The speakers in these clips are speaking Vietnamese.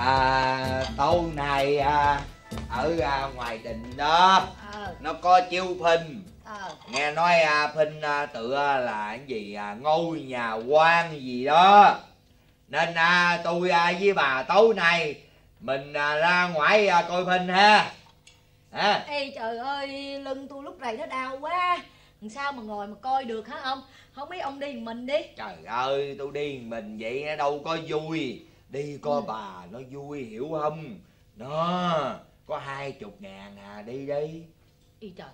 à tối nay à, ở à, ngoài đình đó. Ờ. Nó có chiếu phim. Ờ. Nghe nói à, phim à, tựa là cái gì à, ngôi nhà quan gì đó. Nên à, tôi à, với bà tối nay mình à, ra ngoài à, coi phim ha. Ha ê trời ơi lưng tôi lúc này nó đau quá. Làm sao mà ngồi mà coi được hả ông? Không biết ông đi một mình đi. Trời ơi tôi đi mình vậy nó đâu có vui đi coi Ừ. bà nó vui hiểu không? Nó có hai chục ngàn à đi đi. Y trời.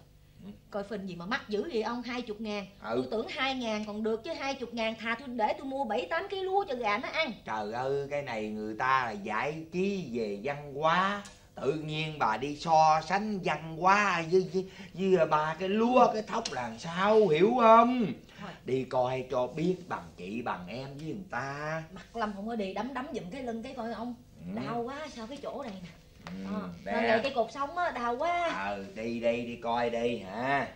Ừ. coi phim gì mà mắc dữ vậy ông? Hai chục ngàn. Ừ. Tôi tưởng hai ngàn còn được chứ hai chục ngàn. Thà tôi để tôi mua bảy tám ký lúa cho gà nó ăn. Trời ơi cái này người ta là giải trí về văn hóa. Tự nhiên bà đi so sánh văn hóa với với, với ba cái lúa cái thóc là sao? Hiểu không Thôi. đi coi cho biết bằng chị bằng em với người ta mặt lâm không có đi đấm đấm giùm cái lưng cái coi ông ừ. đau quá sao cái chỗ này nè ừ. ờ nè. rồi này cái cột sống á đau quá ờ đi đi đi coi đi hả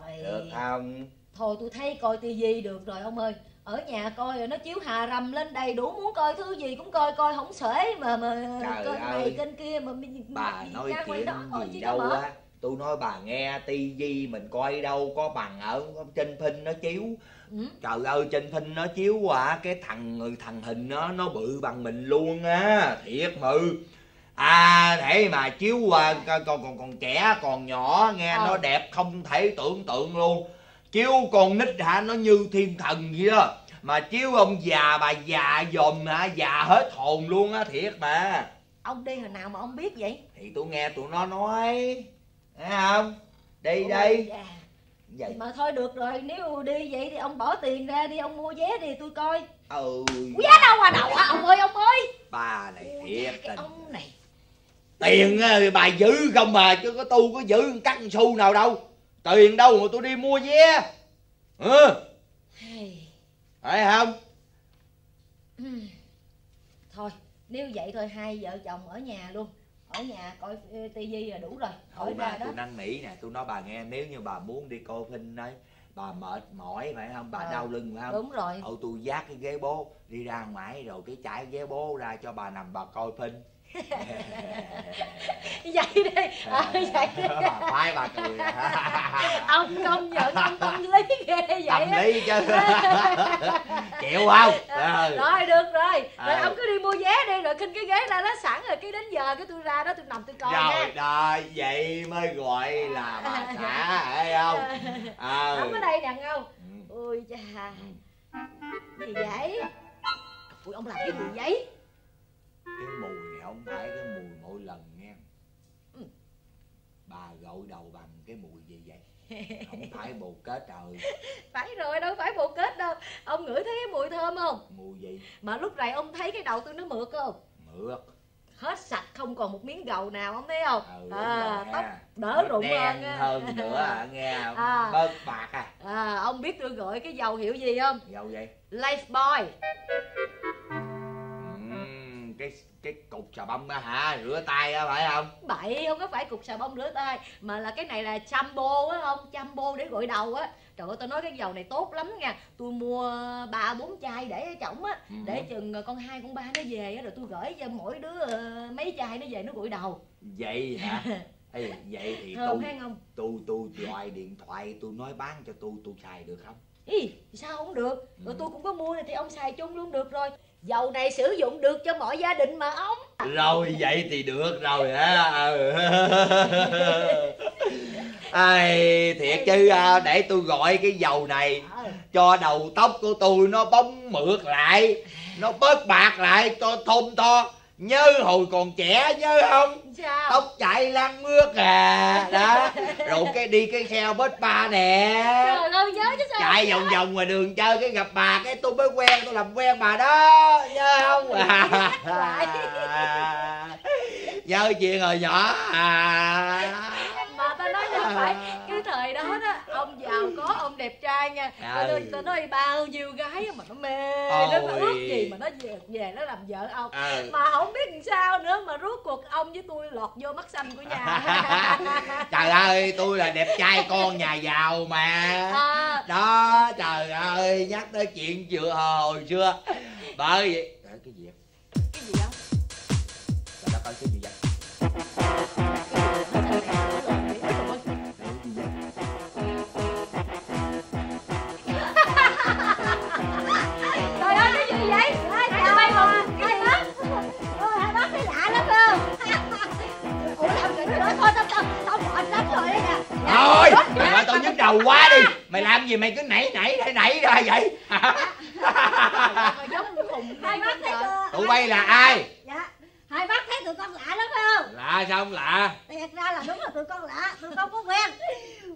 Rồi. được không thôi tôi thấy coi tivi được rồi ông ơi ở nhà coi rồi nó chiếu hà rầm lên đầy đủ muốn coi thứ gì cũng coi coi không xuể mà mà Trời kênh ơi. này kênh kia mà mình bà nói chuyện đó gì đâu á tôi nói bà nghe tivi mình coi đâu có bằng ở trên phim nó chiếu. Ừ. trời ơi trên phim nó chiếu à cái thằng người thằng hình nó nó bự bằng mình luôn á thiệt mừ à để mà chiếu à, còn còn còn trẻ còn nhỏ nghe Ờ. nó đẹp không thể tưởng tượng luôn. Chiếu con nít hả nó như thiên thần vậy đó. Mà chiếu ông già bà già dòm hả già hết hồn luôn á thiệt mà. Ông đi hồi nào mà ông biết vậy? Thì tôi nghe tụi nó nói thấy không? Đi Ôi đi. dạ. vậy. Mà thôi được rồi nếu đi vậy thì ông bỏ tiền ra đi ông mua vé đi tôi coi. Ừ. Giá đâu qua đầu á ông ơi ông ơi. Bà này thiệt cái tình. ông này. Tiền bà giữ không mà chứ có tu có giữ cắt xu nào đâu. Tiền đâu mà tôi đi mua vé. Ừ. Phải không? Ừm. thôi nếu vậy thôi hai vợ chồng ở nhà luôn ở nhà coi ờ, tivi là đủ rồi khỏi ra đó. tôi năn nỉ nè tôi nói bà nghe nếu như bà muốn đi coi phim đấy bà mệt mỏi phải không? Bà Ờ, đau lưng phải không? đúng rồi. Ừ tôi dắt cái ghế bố đi ra ngoài rồi cái trải ghế bố ra cho bà nằm bà coi phim vậy đi. À, vậy đi. Khoái bà cười ông công nhận ông tâm lý ghê vậy tâm lý chứ. Chịu không? Ừ. rồi được rồi. Rồi Ờ. ông cứ đi mua vé đi rồi khinh cái ghế ra đó sẵn rồi cái đến giờ cái tôi ra đó tôi nằm tôi coi rồi đó vậy mới gọi là bà xã thấy không? Ờ ông ở đây nè ngâu. Ừ. ôi cha gì vậy? Ui ông làm cái gì vậy? Cái mùi không phải cái mùi mỗi lần nghe. Ừ. bà gội đầu bằng cái mùi gì vậy? Không phải bồ kết trời. Phải rồi đâu phải bồ kết đâu. Ông ngửi thấy cái mùi thơm không? Mùi gì? Mà lúc này ông thấy cái đầu tôi nó mượt không? Mượt. Hết sạch không còn một miếng gầu nào ông thấy không? Ừ, à, rồi tóc đỡ rụng hơn á. hơn nữa à, nghe À. bớt bạc à. À, ông biết tôi gọi cái dầu hiệu gì không? Dâu vậy life boy cái cái cục xà bông á hả? Rửa tay á phải không? Bậy không có phải cục xà bông rửa tay mà là cái này là chambo á không? Chambo để gội đầu á. Trời ơi tôi nói cái dầu này tốt lắm nha. Tôi mua ba bốn chai để chổng á. Ừ. để chừng con hai con ba nó về á rồi tôi gửi cho mỗi đứa ờ, mấy chai nó về nó gội đầu. Vậy hả? Ê, vậy thì thơm tôi không? tôi tôi gọi điện thoại tôi nói bán cho tôi tôi xài được không? Ý sao không được? Rồi Ừ. tôi cũng có mua này thì ông xài chung luôn được rồi dầu này sử dụng được cho mọi gia đình mà, ông. Rồi vậy thì được rồi á ai thiệt chứ à, để tôi gọi cái dầu này cho đầu tóc của tôi nó bóng mượt lại, nó bớt bạc lại cho thôn to nhớ hồi còn trẻ nhớ không? Sao? Tóc chạy lăn mướt à. Đó. Rồi cái đi cái xe bết ba nè. Trời ơi nhớ chứ sao? Chạy vòng vòng ngoài đường chơi cái gặp bà cái tôi mới quen tôi làm quen bà đó. Nhớ không? Nhớ chuyện hồi nhỏ à. Mà ta nói là phải cái thời đó đó ông giàu có ông đẹp trai nha. Ừ. tôi, tôi nói bao nhiêu gái mà nó mê nó nó Ôi. ước gì mà nó về về nó làm vợ ông. Ừ. mà không biết làm sao nữa mà rốt cuộc ông với tôi lọt vô mắt xanh của nhà. Trời ơi tôi là đẹp trai con nhà giàu mà. À. đó trời ơi nhắc tới chuyện vừa hồi xưa. Bởi vậy cái gì cái gì đó? Cái gì vậy? Đầu quá đi. Mày làm gì mày cứ nảy nảy nảy nảy ra vậy? Mà giống khùng hai bác thấy tụi tụi bay là ai? Dạ. Hai bác thấy tụi con lạ lắm phải không? Lạ sao không lạ? Thiệt ra là đúng là tụi con lạ tụi con có quen.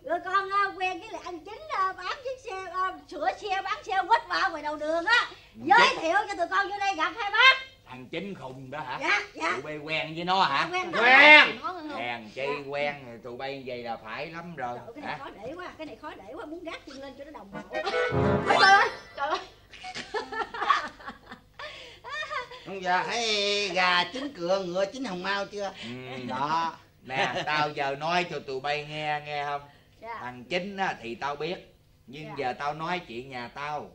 Tụi con uh, quen với lại anh chính uh, bán chiếc xe uh, sửa xe bán xe quýt vào ngoài đầu đường á. Giới thiệu cho tụi con vô đây gặp hai bác thằng chính khùng đó hả? Dạ dạ. Tụi bay quen với nó hả? Quen. quen. Hơn không? hèn chi quen tụi bay vậy là phải lắm rồi Trời, cái này hả? khó để quá cái này khó để quá muốn gác chân lên cho nó đồng bộ. Ôi trời ơi trời ơi. Bây giờ thấy gà chín cựa ngựa chín hồng mau chưa? Ừ. đó. Nè tao giờ nói cho tụi bay nghe nghe không? Dạ. Thằng chính á, thì tao biết nhưng Dạ. giờ tao nói chuyện nhà tao.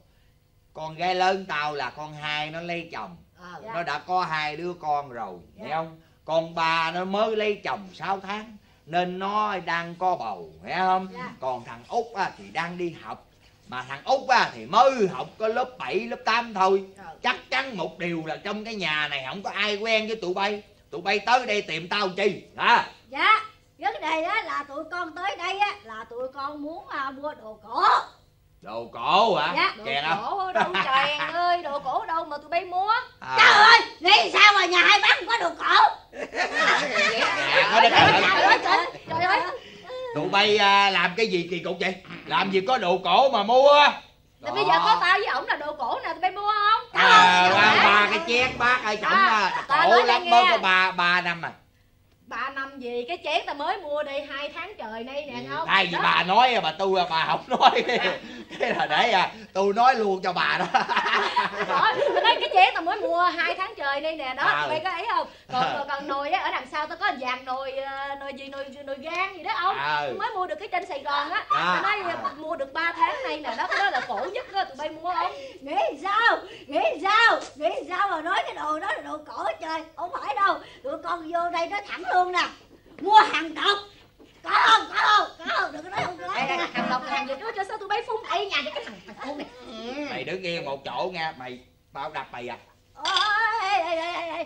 Con gái lớn tao là con hai nó lấy chồng Ờ. Dạ. nó đã có hai đứa con rồi Dạ. hiểu không con ba nó mới lấy chồng 6 tháng nên nó đang có bầu hiểu không Dạ. còn thằng út á, thì đang đi học mà thằng út á, thì mới học có lớp 7, lớp 8 thôi Trời. chắc chắn một điều là trong cái nhà này không có ai quen với tụi bay tụi bay tới đây tìm tao chi hả dạ vấn đề á là tụi con tới đây á là tụi con muốn à, mua đồ cổ đồ cổ hả? Dạ. Đồ kèn không? cổ ở đâu trời ơi đồ cổ đâu mà tụi bay mua à, trời ơi nghĩ sao mà nhà hai bác không có đồ cổ? Dạ, có đất trời ơi. Ơi tụi bay à, làm cái gì kỳ cục vậy? Làm gì có đồ cổ mà mua Thì bây giờ có tao với ổng là đồ cổ nè tụi bay mua không? À, Trời ba, ơi. ba cái chén bát ở trong À, à, cổ cho lắm có ba ba năm à ba năm gì cái chén tao mới mua đây hai tháng trời nay nè không? thay vì Đó. bà nói à, bà tôi à, bà không nói. Cái là để à tôi nói luôn cho bà đó. Đó, tao nói cái chén tao mới mua hai tháng trời đây nè đó À. tụi bay có ấy không? Còn còn, còn nồi á ở đằng sau tao có dàn nồi ờ, nồi gì nồi nồi gan gì đó không À. Mới mua được cái trên sài gòn á. À. tao nói ờ, mua được 3 tháng nay nè đó cái đó là cổ nhất á tụi bay mua không? Nghĩ sao? Nghĩ sao? Nghĩ sao mà nói cái đồ đó là đồ cổ hết trời? Không phải đâu. Tụi con vô đây nói thẳng luôn nè. Mua hàng độc có không? Có không? Có không? Đừng có nói không có đây đây hàng độc hàng gì đó cho sao tụi bay phun ấy nhà cái thằng thằng khôn này. Mày đứng yên một chỗ nha mày tao đập mày à. Ôi ê, ê, ê,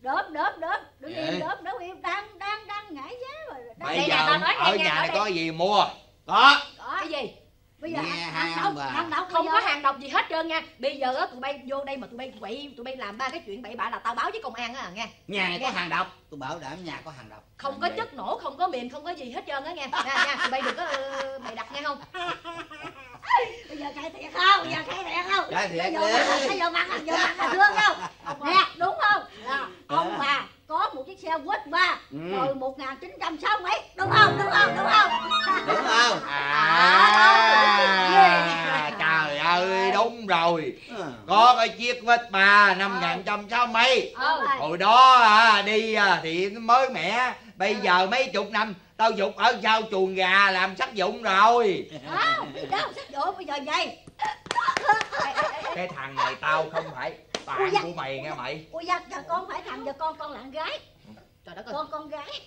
đớp đớp đớp đừng Dạ. im đớp đớp im đang đang đang ngại giá rồi. Bây giờ tao nói nghe ở nhà có gì mua? Có. Có. Cái gì bây giờ Nghe hàng hai hàng ông độc bà. hàng độc không có hàng độc gì hết trơn nha. Bây giờ á tụi bay vô đây mà tụi bay quậy tụi bay làm ba cái chuyện bậy bạ là tao báo với công an á nghe. Nhà này có hàng độc. Tôi bảo đảm nhà có hàng độc. Không có chất nổ không có mìn không có gì hết trơn á nghe. Nha, nha tụi bay đừng có ờ, bày đặt nghe không bây giờ khai thiệt không? Bây giờ khai thiệt không? Khai thiệt Bây giờ đi. mặt giờ mặt giờ mặt là thương không? Nè đúng không? Là ông bà có một chiếc xe quýt ba Ừ. rồi một nghìn chín trăm sáu mấy. Đúng không? Đúng không? Đúng không? Đúng không? À trời ơi đúng rồi. Ừ. có cái chiếc vết ba năm ngàn trăm sáu mấy. Rồi. hồi đó à, đi à, thì mới mẻ bây giờ mấy chục năm tao dục ở sau chuồng gà làm sắc dụng rồi. À, đâu sách dỗ bây giờ vậy? Cái thằng này tao không phải bạn của mày nghe mày. Ui giờ, giờ con phải thằng giờ con con là con gái. Trời đất ơi. Con con gái.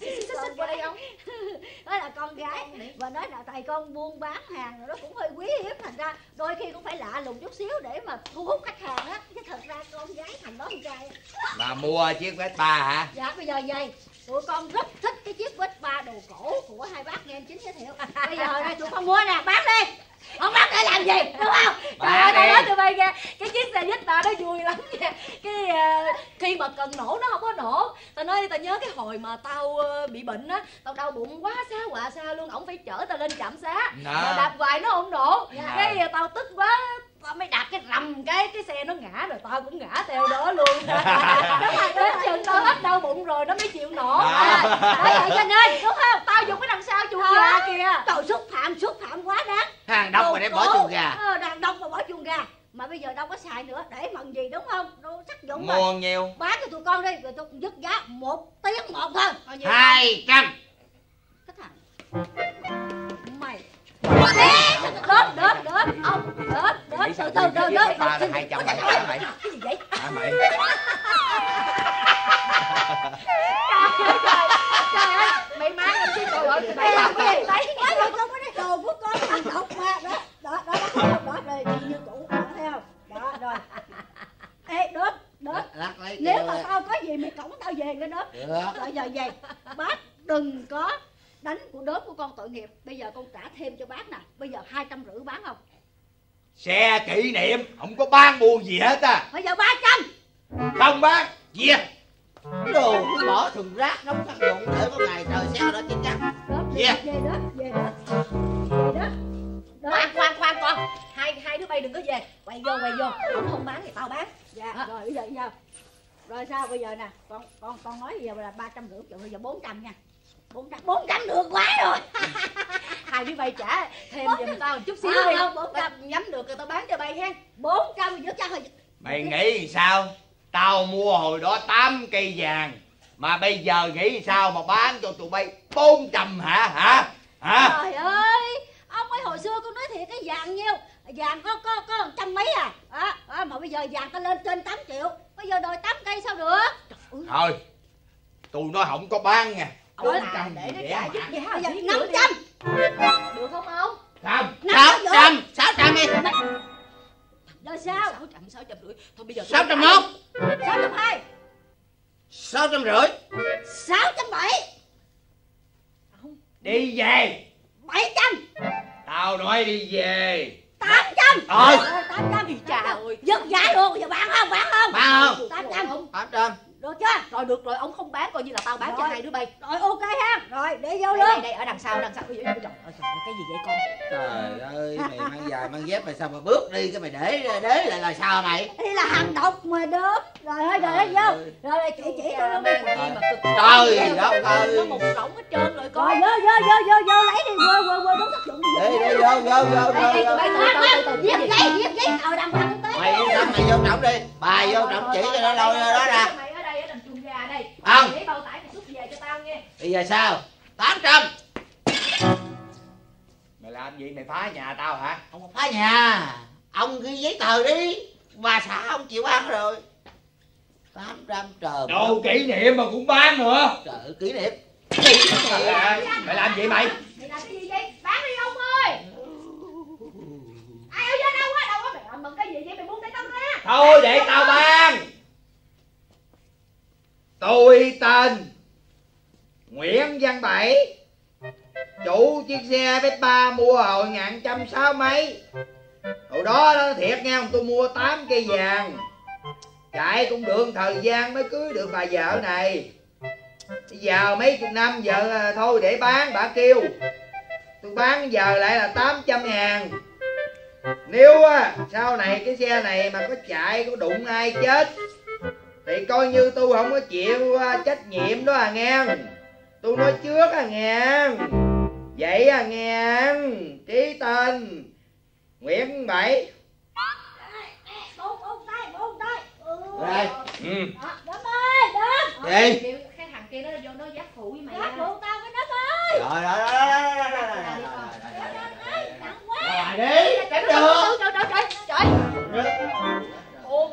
Xích qua đây không đó là con gái. Và nói là thầy con buôn bán hàng rồi nó cũng hơi quý hiếm thành ra đôi khi cũng phải lạ lùng chút xíu để mà thu hút khách hàng á. Chứ thật ra con gái thành đó con trai. Là mua chiếc vết ba hả? Dạ bây giờ vậy tụi con rất thích cái chiếc vết ba đồ cổ của hai bác nghe em chính giới thiệu. Bây giờ đây tụi con mua nè bán đi. Không bán để làm gì đúng không? Trời ơi tao nói tụi bay nghe cái chiếc xe dít ta nó vui lắm nha. Cái ờ, khi mà cần nổ nó không có nổ. Tao nói tao nhớ cái hồi mà tao ờ, bị bệnh á tao đau bụng quá xa quạ xa luôn ổng phải chở tao lên trạm xá. Mà đạp hoài nó không nổ. Dạ. cái tao tức quá tao mới đạp cái rầm cái cái xe nó ngã rồi tao cũng ngã theo đó luôn. Đến chừng tao hết đau bụng rồi nó mới chịu nổ Đó. à, bởi vậy cho nên đúng không? Tao dùng cái đằng sau chuồng gà kìa. Trời xúc phạm xúc phạm quá đáng. Hàng độc mà để bỏ chuồng gà. Ờ, đàn đông mà bỏ chuồng gà. Mà bây giờ đâu có xài nữa để mần gì đúng không? Đồ sắc dụng mà. Mua nhiêu bán cho tụi con đi rồi tôi dứt giá một tiếng một thôi. Hai trăm. Cái thằng mày đến đến đến ông đến đến từ từ từ từ. ba là hai trăm mày mày? cái gì vậy? Hả mày? Trời ơi trời má em xin tội mày. Làm cái gì đấy má có cái đồ của con thằng độc mà đó. Đó đó rồi như cũ thấy đó rồi. Ê đến nếu mà tao có gì mày cổng tao về cái đó. Rồi giờ vậy bác đừng có đánh của đớp của con tội nghiệp. Bây giờ con trả thêm cho bác nè. Bây giờ hai trăm rưỡi bán không? Xe kỷ niệm không có bán buôn gì hết á bây giờ ba trăm. Không bán về đồ bỏ thùng rác nóng sắt dụng để có ngày trời xe đó chín chắc về, Yeah. về đó về đó. Về đó. Đó. Khoan khoan khoan con. Hai hai đứa bay đừng có về. Quay vô quay vô. Ông không bán thì tao bán. Dạ À. rồi bây giờ sao? Rồi sao bây giờ nè? Con con con nói bây giờ là ba trăm rưỡi bây giờ bốn trăm nha bốn trăm bốn trăm được quá rồi. Hai đứa bay trả thêm giùm tao một chút xíu đi. không, bốn trăm. Nhắm được rồi tao bán cho bay ha. Bốn trăm giữ cho thôi. Mày nghĩ sao? Tao mua hồi đó 8 cây vàng mà bây giờ nghĩ sao mà bán cho tụi bay 400 hả? Hả? Hả? Trời ơi! Ông ấy hồi xưa con nói thiệt cái vàng nhiêu? Vàng có có có một trăm mấy à? Đó, đó mà bây giờ vàng ta lên trên 8 triệu. Bây giờ đòi 8 cây sao được? Thôi tôi nói không có bán nha ông làm để nó trả giúp giá bây giờ xíu năm nữa đi. trăm được không ông? Không. Sáu trăm sáu trăm đi. Rồi sao? Sáu trăm sáu trăm rưỡi. Thôi bây giờ sáu trăm một sáu trăm hai. Sáu trăm rưỡi. Sáu trăm bảy. Đi về. Bảy trăm. Tao nói đi về. Tám trăm. Thôi. tám trăm. Cha ơi. Giật giá luôn. Giờ bán không? Bán không? Bán không? Tám trăm. Tám trăm được chưa rồi được rồi ông không bán coi như là tao bán cho Rồi. hai đứa bay rồi ok ha rồi để vô đây đây, luôn đây ở đằng sau đằng sau ôi, trời ơi, trời ơi, cái gì vậy con trời ơi mày mang giày mang dép mày sao mà bước đi cái mày để đế lại là sao mày đây là hàng độc mà đớp rồi thôi rồi đây vô rồi đây chỉ chỉ tôi luôn mang đi gì mà cực Trời đất ơi. nó một rỗng hết trơn rồi rồi con vô vô vô vô vô lấy đi vô vô vô đúng tác dụng đi vô vô vô đây đây vô viết cái gì giấy viết giấy nào đằng hoàng tới mày yên tâm mày vô trọng đi bài vô trọng chỉ cho nó lôi đó ra đây Không. Mày lấy bao tải mày xúc về cho tao nghe. Bây giờ sao? Tám trăm. Mày làm gì? Mày phá nhà tao hả? Ông phá nhà. Ông ghi giấy tờ đi. Bà xã ông chịu bán rồi. Tám trăm trời. Đồ kỷ niệm mà cũng bán nữa. Trời ơi, kỷ niệm. Trời ơi, mày làm gì mày mày làm cái gì vậy? Bán đi ông ơi. Ai ở trên đâu á? Đâu á mày làm bằng cái gì vậy? Mày buông tay tao ra. Thôi để tao bán tôi tên nguyễn văn bảy. Chủ chiếc xe Vespa mua hồi ngàn trăm sáu mấy. Hồi đó đó, thiệt nghe tôi mua 8 cây vàng. Chạy cũng được, thời gian mới cưới được bà vợ này. Bây giờ mấy chục năm, giờ à, thôi để bán, bà kêu. Tôi bán giờ lại là 800 ngàn. Nếu á sau này cái xe này mà có chạy có đụng ai chết thì coi như tôi không có chịu à, trách nhiệm đó à nghe tôi nói trước à nghe vậy à nghe trí tên nguyễn bảy ừ. Đây. ừ. Ơi cái thằng kia nó vô nó dắt phụ với mày á. ruột tao cái đớp ơi rồi rồi rồi rồi rồi rồi rồi rồi đi Trời đánh được trời trời trời trời trời ôm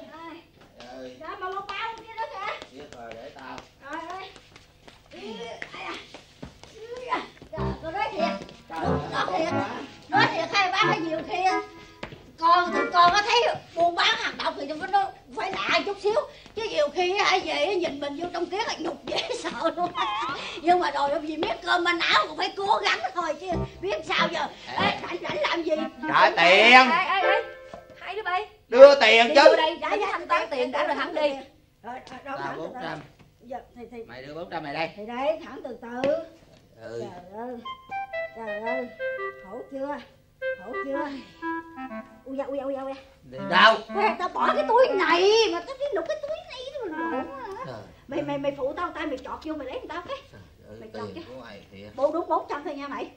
Đó mà một bao kia đó kìa Biết rồi để tao Rồi ơi Trời con nói thiệt Đúng nói thiệt Nói thiệt hay bán hay nhiều khi Con thì con có thấy buôn bán hàng độc thì nó nó phải lạ chút xíu. Chứ nhiều khi hả về nhìn mình vô trong kiến là nhục dễ sợ luôn. Nhưng mà rồi vì miếng cơm mà não cũng phải cố gắng thôi chứ Biết sao giờ. Ê, rảnh rảnh làm gì? Trả tiền. ê ê ê. Hai đứa bay. Đưa tiền chứ. vô đây đã với thanh toán tiền đã rồi hắn đi. Rồi, thẳng từ bốn trăm. Giờ, thì, thì, mày đưa bốn trăm này đây. Thì đấy thẳng từ từ. Ừ. Trời ơi trời ơi khổ chưa? Khổ chưa? Ui da ui da ui da ui da. Đi đâu? Ê, tao bỏ cái túi này mà tao cái lục cái túi này mà lộn mày mày mày phụ tao tay mày chọt vô mày lấy người tao cái. Mày chọn tiền chứ. bộ đúng 400 thôi nha mày.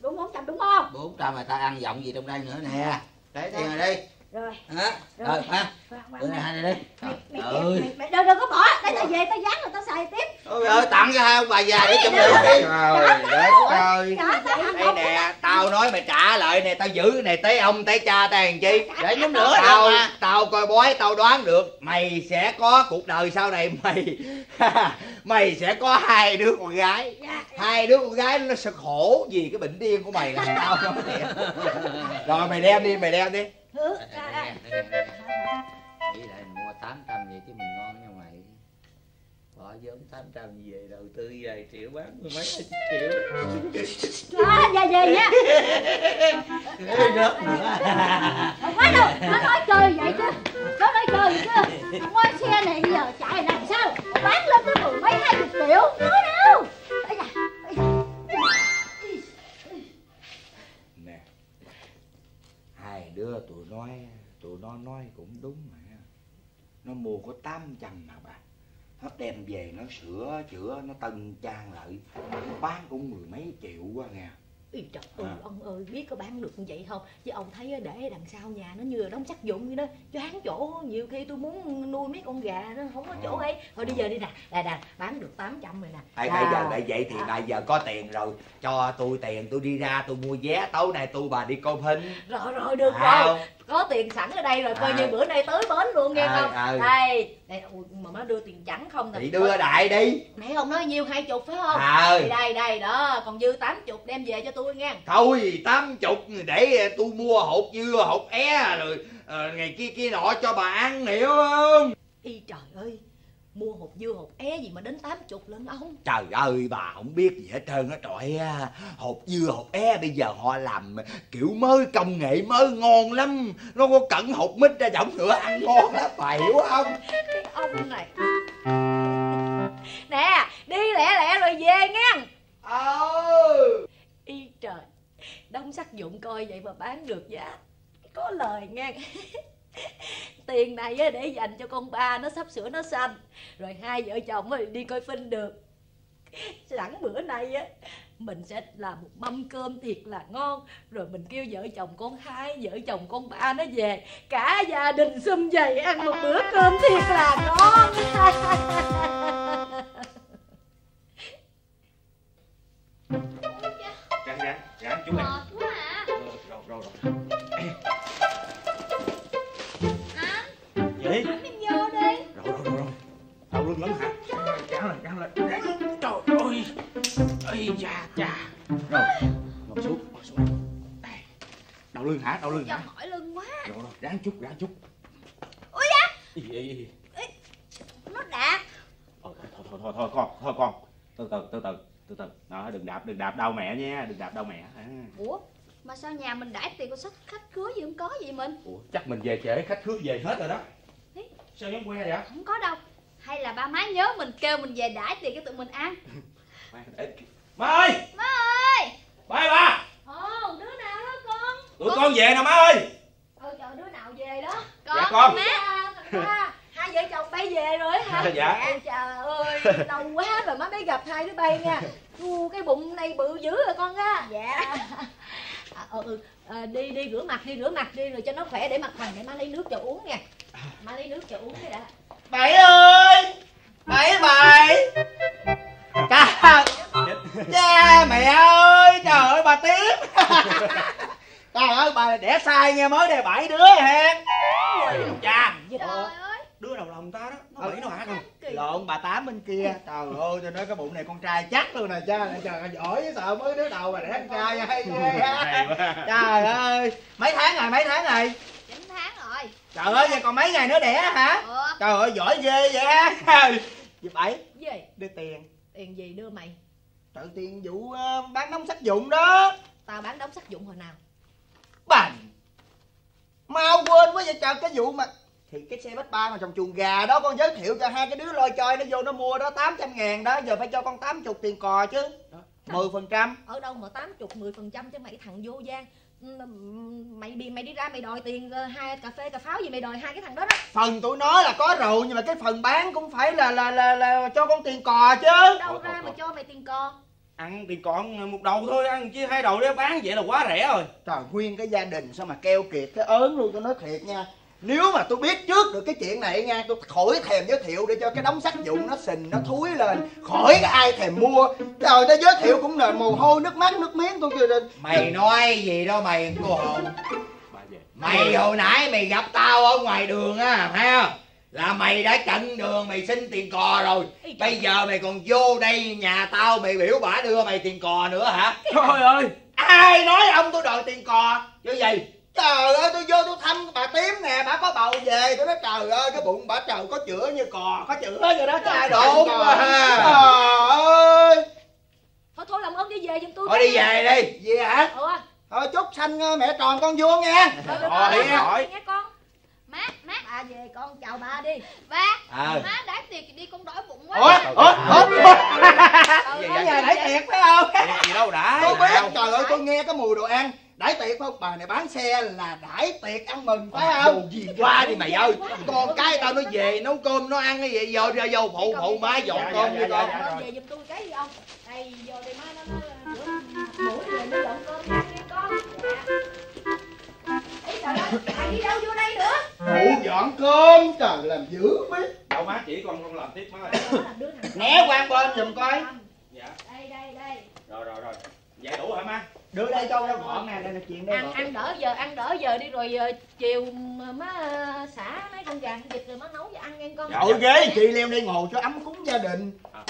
Đúng 400 đúng không? Bốn trăm mà tao ăn giọng gì trong đây nữa nè. Lấy tiền này đi rồi. Hả? Rồi. ha này khoan. hai này đi. Mày mày, trời mày, ơi. mày, mày đừng, đừng có bỏ. Đây tao về tao dán rồi tao xài tiếp. Ôi ơi tặng cho hai ông bà già để chụp được đi trời đất ơi. hàng đây nè tao nói mày trả lại nè tao giữ cái này tới ông tới cha tới làm chi. Để nhóm nữa tao tao coi bói tao đoán được mày sẽ có cuộc đời sau này mày. Mày sẽ có hai đứa con gái. Dạ, hai đứa con gái nó sẽ khổ vì cái bệnh điên của mày là tao thiệt rồi mày đem đi mày đem đi ừ, Đây, ra. Nghĩ lại mua 800 vậy chứ mình ngon nha mày. Bỏ vốn 800 về đầu tư vài triệu bán mười mấy triệu. À, dạ về nha. Ê, rớt nữa không đâu nó nói chơi vậy chứ. Nó nói chơi chứ. Ngôi xe này giờ chạy làm sao? Bán lên tới mười mấy hai chục triệu nói đâu đưa tụi nói tụi nó nói cũng đúng mà. Nó mua có 800 mà bà. Nó đem về nó sửa chữa, nó tân trang lại. Nó bán cũng mười mấy triệu quá nghe. Ý trời ơi, À. ông ơi, biết có bán được như vậy không? Chứ ông thấy để đằng sau nhà nó như là đóng chắc dụng vậy đó Choáng chỗ, nhiều khi tôi muốn nuôi mấy con gà nó không có chỗ À. ấy Thôi đi giờ đi nè, nè nè, bán được 800 rồi nè Hay À. bây giờ lại vậy thì À. bây giờ có tiền rồi Cho tôi tiền tôi đi ra tôi mua vé Tối nay tôi bà đi coi phim Rồi rồi, được À, rồi Có tiền sẵn ở đây rồi, coi À. như bữa nay tới bến luôn nghe À, không? à. Đây, đây, ui, mà nó đưa tiền chẳng không Thì đưa đại đi Nãy ông nói nhiêu hai chục phải không? Ờ Thì đây, đây, đó, còn dư 80 đem về cho tôi nha Thôi tám chục để tôi mua hột dưa hột é rồi ờ, ngày kia kia nọ cho bà ăn hiểu không Y trời ơi, mua hột dưa hột é gì mà đến 80 lần ông Trời ơi bà không biết gì hết trơn á trọi á. Hột dưa hột é bây giờ họ làm kiểu mới công nghệ mới ngon lắm. Nó có cẩn hột mít ra giọng nữa ăn ngon lắm bà hiểu không? Cái ông này. Nè đi lẹ lẹ rồi về nghe. Ừ y trời đông sắc dụng coi vậy mà bán được giá. Có lời nghe tiền này á, để dành cho con ba nó sắp sửa nó sanh rồi hai vợ chồng á, đi coi phim được. Sẵn bữa nay á mình sẽ làm một mâm cơm thiệt là ngon. Rồi mình kêu vợ chồng con hai vợ chồng con ba nó về. Cả gia đình xum vầy ăn một bữa cơm thiệt là ngon. Ráng ráng ráng chú em Mệt quá à. Rồi rồi rồi Lưng lắm hả? Ráng lên ráng lên Trời ơi. Ây da cha. Rồi ngồi xuống ngồi xuống. Đây. Đau lưng hả? Đau lưng hả? Mỏi lưng quá. Rồi rồi ráng chút ráng chút. Ôi da. Ý, ý. Nó đạt thôi thôi thôi thôi thôi con thôi con. Từ từ từ từ từ từ. Đó đừng đạp đừng đạp đau mẹ nha đừng đạp đau mẹ. À. Ủa Mà sao nhà mình đãi tiền của sách khách cưới gì không có gì mình? Ủa chắc mình về trễ khách khứa về hết rồi đó. Ý. sao giống que vậy? Không có đâu Hay là ba má nhớ mình kêu mình về đãi tiền cho tụi mình ăn? Má, ơi Má ơi! Ba ơi! Ba! Ồ đứa nào đó con? Tụi con về nè má ơi! Ờ trời đứa nào về đó? Con Dạ, con. má. Hai vợ chồng bay về rồi hả? Dạ. Ôi trời ơi lâu quá rồi má mới gặp hai đứa bay nha. Ù, cái bụng này bự dữ rồi con á. Dạ. À, ờ, ừ, à, đi đi rửa mặt đi rửa mặt đi rồi cho nó khỏe để mặt thằng để má lấy nước cho uống nha. Má lấy nước cho uống cái đã Bảy ơi! Bảy bảy Cha! Cha mẹ ơi Trời ơi bà Tiếp Trời ơi bà đẻ sai nghe mới đây bảy đứa ha Cha Trời đứa đầu lòng ta đó nó Ừ. bảy nó hả con? Kỳ. Lộn bà Tám bên kia Trời ơi tôi nói cái bụng này con trai chắc luôn nè cha. Trời ơi giỏi với sợ mới đứa đầu bà đẻ con trai hay ghê Trời ơi Mấy tháng rồi mấy tháng rồi? 9 tháng rồi. Trời ơi vậy còn mấy ngày nữa đẻ hả? Ủa Trời ơi giỏi ghê vậy. Chị Bảy gì? Đưa tiền. Tiền gì đưa mày? Trời tiền vụ ờ, bán nông sắc dụng đó. Tao bán đống sắc dụng hồi nào? Bành. Mau quên quá vậy trời cái vụ mà Thì cái xe bách ba mà trồng chuồng gà đó Con giới thiệu cho hai cái đứa lôi chơi nó vô nó mua đó 800 ngàn đó Giờ phải cho con 80 tiền cò chứ. Đó. 10 phần trăm. Ở đâu mà tám chục mười phần trăm cho mày thằng vô gian mày đi mày đi ra mày đòi tiền ờ, hai cà phê cà pháo gì mày đòi hai cái thằng đó đó. Phần tụi nó là có rồi Nhưng mà cái phần bán cũng phải là là là, là cho con tiền cò chứ. Đâu ra mà cho mày tiền con ăn tiền còn một đầu thôi ăn chứ hai đầu để bán vậy là quá rẻ rồi. Trời nguyên cái gia đình sao mà keo kiệt cái ớn luôn tôi nói thiệt nha Nếu mà tôi biết trước được cái chuyện này nha Tôi khỏi thèm giới thiệu để cho cái đống sắc dụng nó sình nó thúi lên. Khỏi cái ai thèm mua. Trời ta giới thiệu cũng là mồ hôi nước mắt nước miếng tôi kêu lên. Mày nói gì đâu mày cô hồn? Mày hồi nãy mày gặp tao ở ngoài đường á thấy không? Là mày đã chặn đường mày xin tiền cò rồi. Bây giờ mày còn vô đây nhà tao mày biểu bả đưa mày tiền cò nữa hả? Trời ơi. Ai nói ông tôi đòi tiền cò? Chứ gì trời ơi tôi vô tôi thăm bà tím nè bà có bầu về. Tôi nói trời ơi cái bụng bà trời có chữa như cò có chữa vậy đó trời Đúng trời mà. trời ơi. Thôi thôi làm ơn đi về giùm tôi thôi đi về đi. Về hả? Ừ thôi chúc sanh ờ, mẹ tròn con vuông nha. Rồi, rồi, Hỏi, hỏi. nghe con. Má, má, bà về con chào bà đi. Ba ờ Má đãi tiệc đi con đói bụng quá. Ủa ủa ủa. Ừ, cái nhà đẩy tiệc phải không? Gì đâu đã tôi biết. trời ơi tôi nghe cái mùi đồ ăn đãi tiệc phải không? Bà này bán xe là đãi tiệc ăn mừng phải không? gì qua đi mày ơi. Con cái tao nó về nấu cơm nó ăn cái gì? Vô ra vô phụ phụ má dọn Dạ, cơm dạ, đi dạ, con. dạ. Con về giùm tôi cái gì không? Đây vô đây má nó nó rồi nó dọn cơm nha con. Dạ Ý trời ơi, mày đi đâu vô đây nữa? Phụ dọn cơm trời làm dữ biết đâu má chỉ con con làm tiếp má ơi. Né qua bên giùm coi. Dạ. Đây đây đây. Rồi rồi rồi vậy đủ hả má? Đưa đây cho nó gọn nè đây là chuyện đây. Ăn ăn đỡ giờ ăn đỡ giờ đi rồi ờ, chiều má ờ, xả mấy con gà con vịt rồi má nấu cho ăn nghe con. Dạ, Ngồi ghế chị leo đây ngồi cho ấm cúng gia đình. À,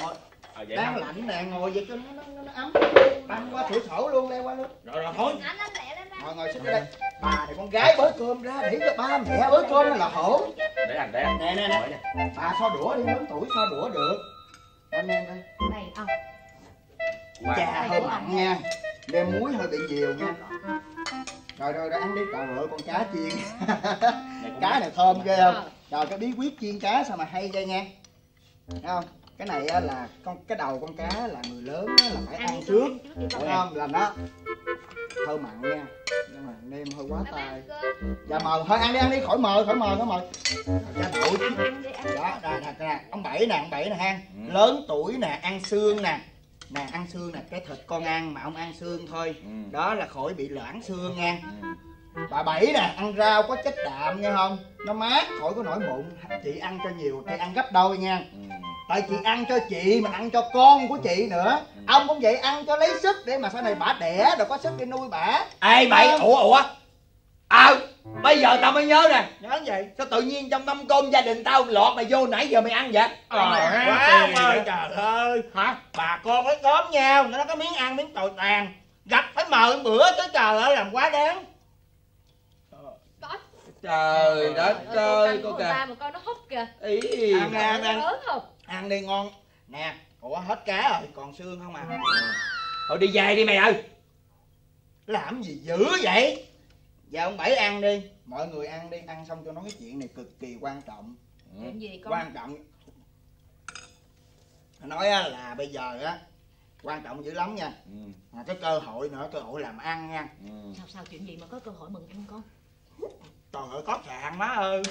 vậy đang lạnh nè ngồi vậy cho nó, nó, nó, nó ấm. Băng qua cửa sổ luôn leo qua luôn. Rồi rồi thôi. Anh anh lẹ lên ra ngồi ngồi xuống đây. Bà này con gái bới cơm ra để cho ba mẹ bới cơm là hổ. Để ăn để ăn nè nè nè. Bà so đũa đi lớn tuổi so đũa được. Anh em đây này ông chà hơi mặn nha đem muối hơi bị nhiều nha. Rồi rồi rồi ăn đi trời ơi con cá chiên. Cá này thơm ghê không? Trời cái bí quyết chiên cá sao mà hay vậy nha? Thấy không? Cái này á là con cái đầu con cá là người lớn á là phải ăn trước. phải không? Là nó hơi mặn nha. Nhưng mà nêm hơi quá tay. ăn dạ mời. Thôi ăn đi ăn đi. Khỏi mời khỏi mời khỏi mời. Dạ ăn ăn đi ăn đó đây nè nè ông bảy nè ông bảy nè ha. Ừ. lớn tuổi nè ăn xương nè nè ăn xương nè cái thịt con ăn mà ông ăn xương thôi. Ừ. đó là khỏi bị loãng xương nha. Bà bảy nè ăn rau có chất đạm nghe không? Nó mát khỏi có nổi mụn. Chị ăn cho nhiều chị ăn gấp đôi nha. Tại chị ăn cho chị mà ăn cho con của chị nữa. Ông cũng vậy ăn cho lấy sức để mà sau này bả đẻ rồi có sức để nuôi bả ê mày ủa ủa ờ bây giờ tao mới nhớ nè. Nhớ vậy sao tự nhiên trong mâm cơm gia đình tao lọt mày vô nãy giờ mày ăn vậy? Quá ông ơi. trời ơi. Hả? Bà con mới cốm nhau nó có miếng ăn miếng tồi tàn. Gặp phải mời bữa tới trời ơi làm quá đáng. Trời đất ơi con con ta kìa mà coi nó hút kìa. Ý. Ăn đi ăn ăn ăn đi ngon. Nè ủa hết cá rồi. Còn xương không à? Thôi đi về đi mày ơi. Làm gì dữ vậy dạ ông bảy ăn đi. Mọi người ăn đi. Ăn xong cho nói cái chuyện này cực kỳ quan trọng. Chuyện gì con? Quan trọng. Nói á là bây giờ á quan trọng dữ lắm nha. Mà cái cơ hội nữa cơ hội làm ăn nha. Sao sao chuyện gì mà có cơ hội mừng không con? Trời ơi có sạn má ơi.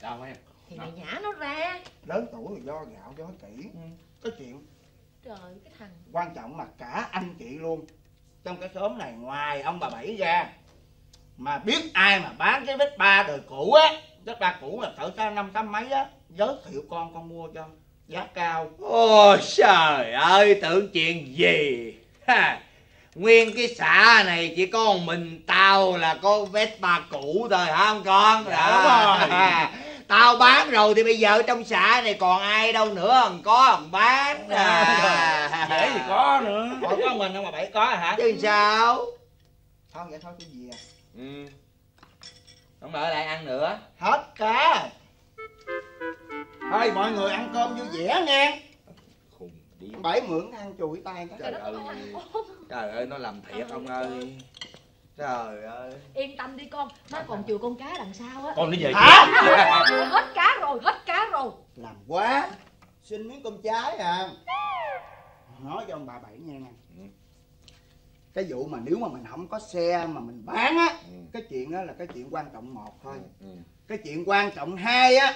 Đâu em. Thì mày nhả nó ra. Lớn tuổi rồi do gạo cho nó kỹ. Cái chuyện trời cái thằng. quan trọng mà cả anh chị luôn. Trong cái xóm này ngoài ông bà bảy ra mà biết ai mà bán cái vết ba đời cũ á vết ba cũ là cỡ ta năm tám mấy á giới thiệu con con mua cho giá cao ôi trời ơi tưởng chuyện gì ha. nguyên cái xã này chỉ có một mình tao là có Vespa cũ thôi hả không con Dạ, Đó. đúng rồi. tao bán rồi thì bây giờ trong xã này còn ai đâu nữa không có không bán à. dễ gì có nữa Ủa có mình ông bà bảy có hả chứ sao thôi vậy thôi cái gì à ừ. không ở lại ăn nữa. Hết cá thôi mọi người ăn cơm vui vẻ nha khùng đi bảy mượn ăn chùi tay cái trời ơi. Trời ơi nó làm thiệt ông ơi. Trời ơi. Yên tâm đi con má còn chừa con cá đằng sau á. Con đi về hả? hết cá rồi hết cá rồi. Làm quá. Xin miếng cơm trái à. Nói cho ông bà bảy nghe nè. Cái vụ mà nếu mà mình không có xe mà mình bán á Ừ. cái chuyện đó là cái chuyện quan trọng một thôi. Ừ. cái chuyện quan trọng hai á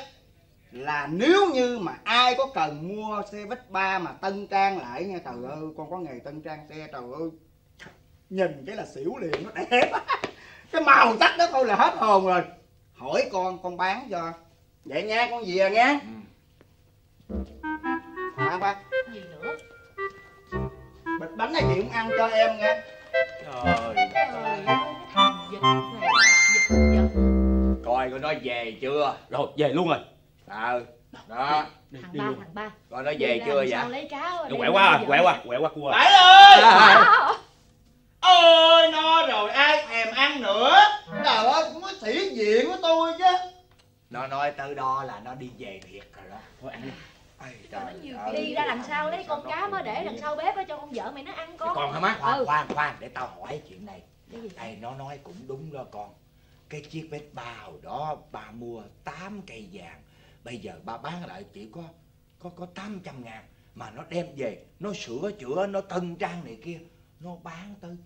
là nếu như mà ai có cần mua xe vách ba mà tân trang lại nha trời ơi con có nghề tân trang xe trời ơi. Nhìn cái là xỉu liền nó đẹp cái màu sắc đó thôi là hết hồn rồi. Hỏi con con bán cho. Vậy nha con gì à nha ăn ba. Gì nữa bịch bánh này chị cũng ăn cho em nha. Trời trời ơi cái thằng vịt này vịt vịt coi coi nó về chưa? Rồi về luôn rồi. Ờ đó. Đi, thằng đi ba thằng ba. Coi nó về chưa làm sao vậy lấy cá quẹo qua ra à, quẹo qua quẹo qua cua. Bảy ơi À. ôi no rồi ai thèm ăn nữa. Trời ơi cũng có sĩ diện của tôi chứ. Nó nói tới đó là nó đi về thiệt rồi đó. Thôi ăn đi đi ra đằng sau lấy con cá mới để đằng sau bếp á cho con vợ mày nó ăn con. còn hả má? Khoan Ừ. khoan khoan để tao hỏi chuyện này. Thầy nó nói cũng đúng đó con. Cái chiếc bếp ba hồi đó ba mua 8 cây vàng. Bây giờ ba bán lại chỉ có có có 800 ngàn. Mà nó đem về nó sửa chữa nó tân trang này kia nó bán tới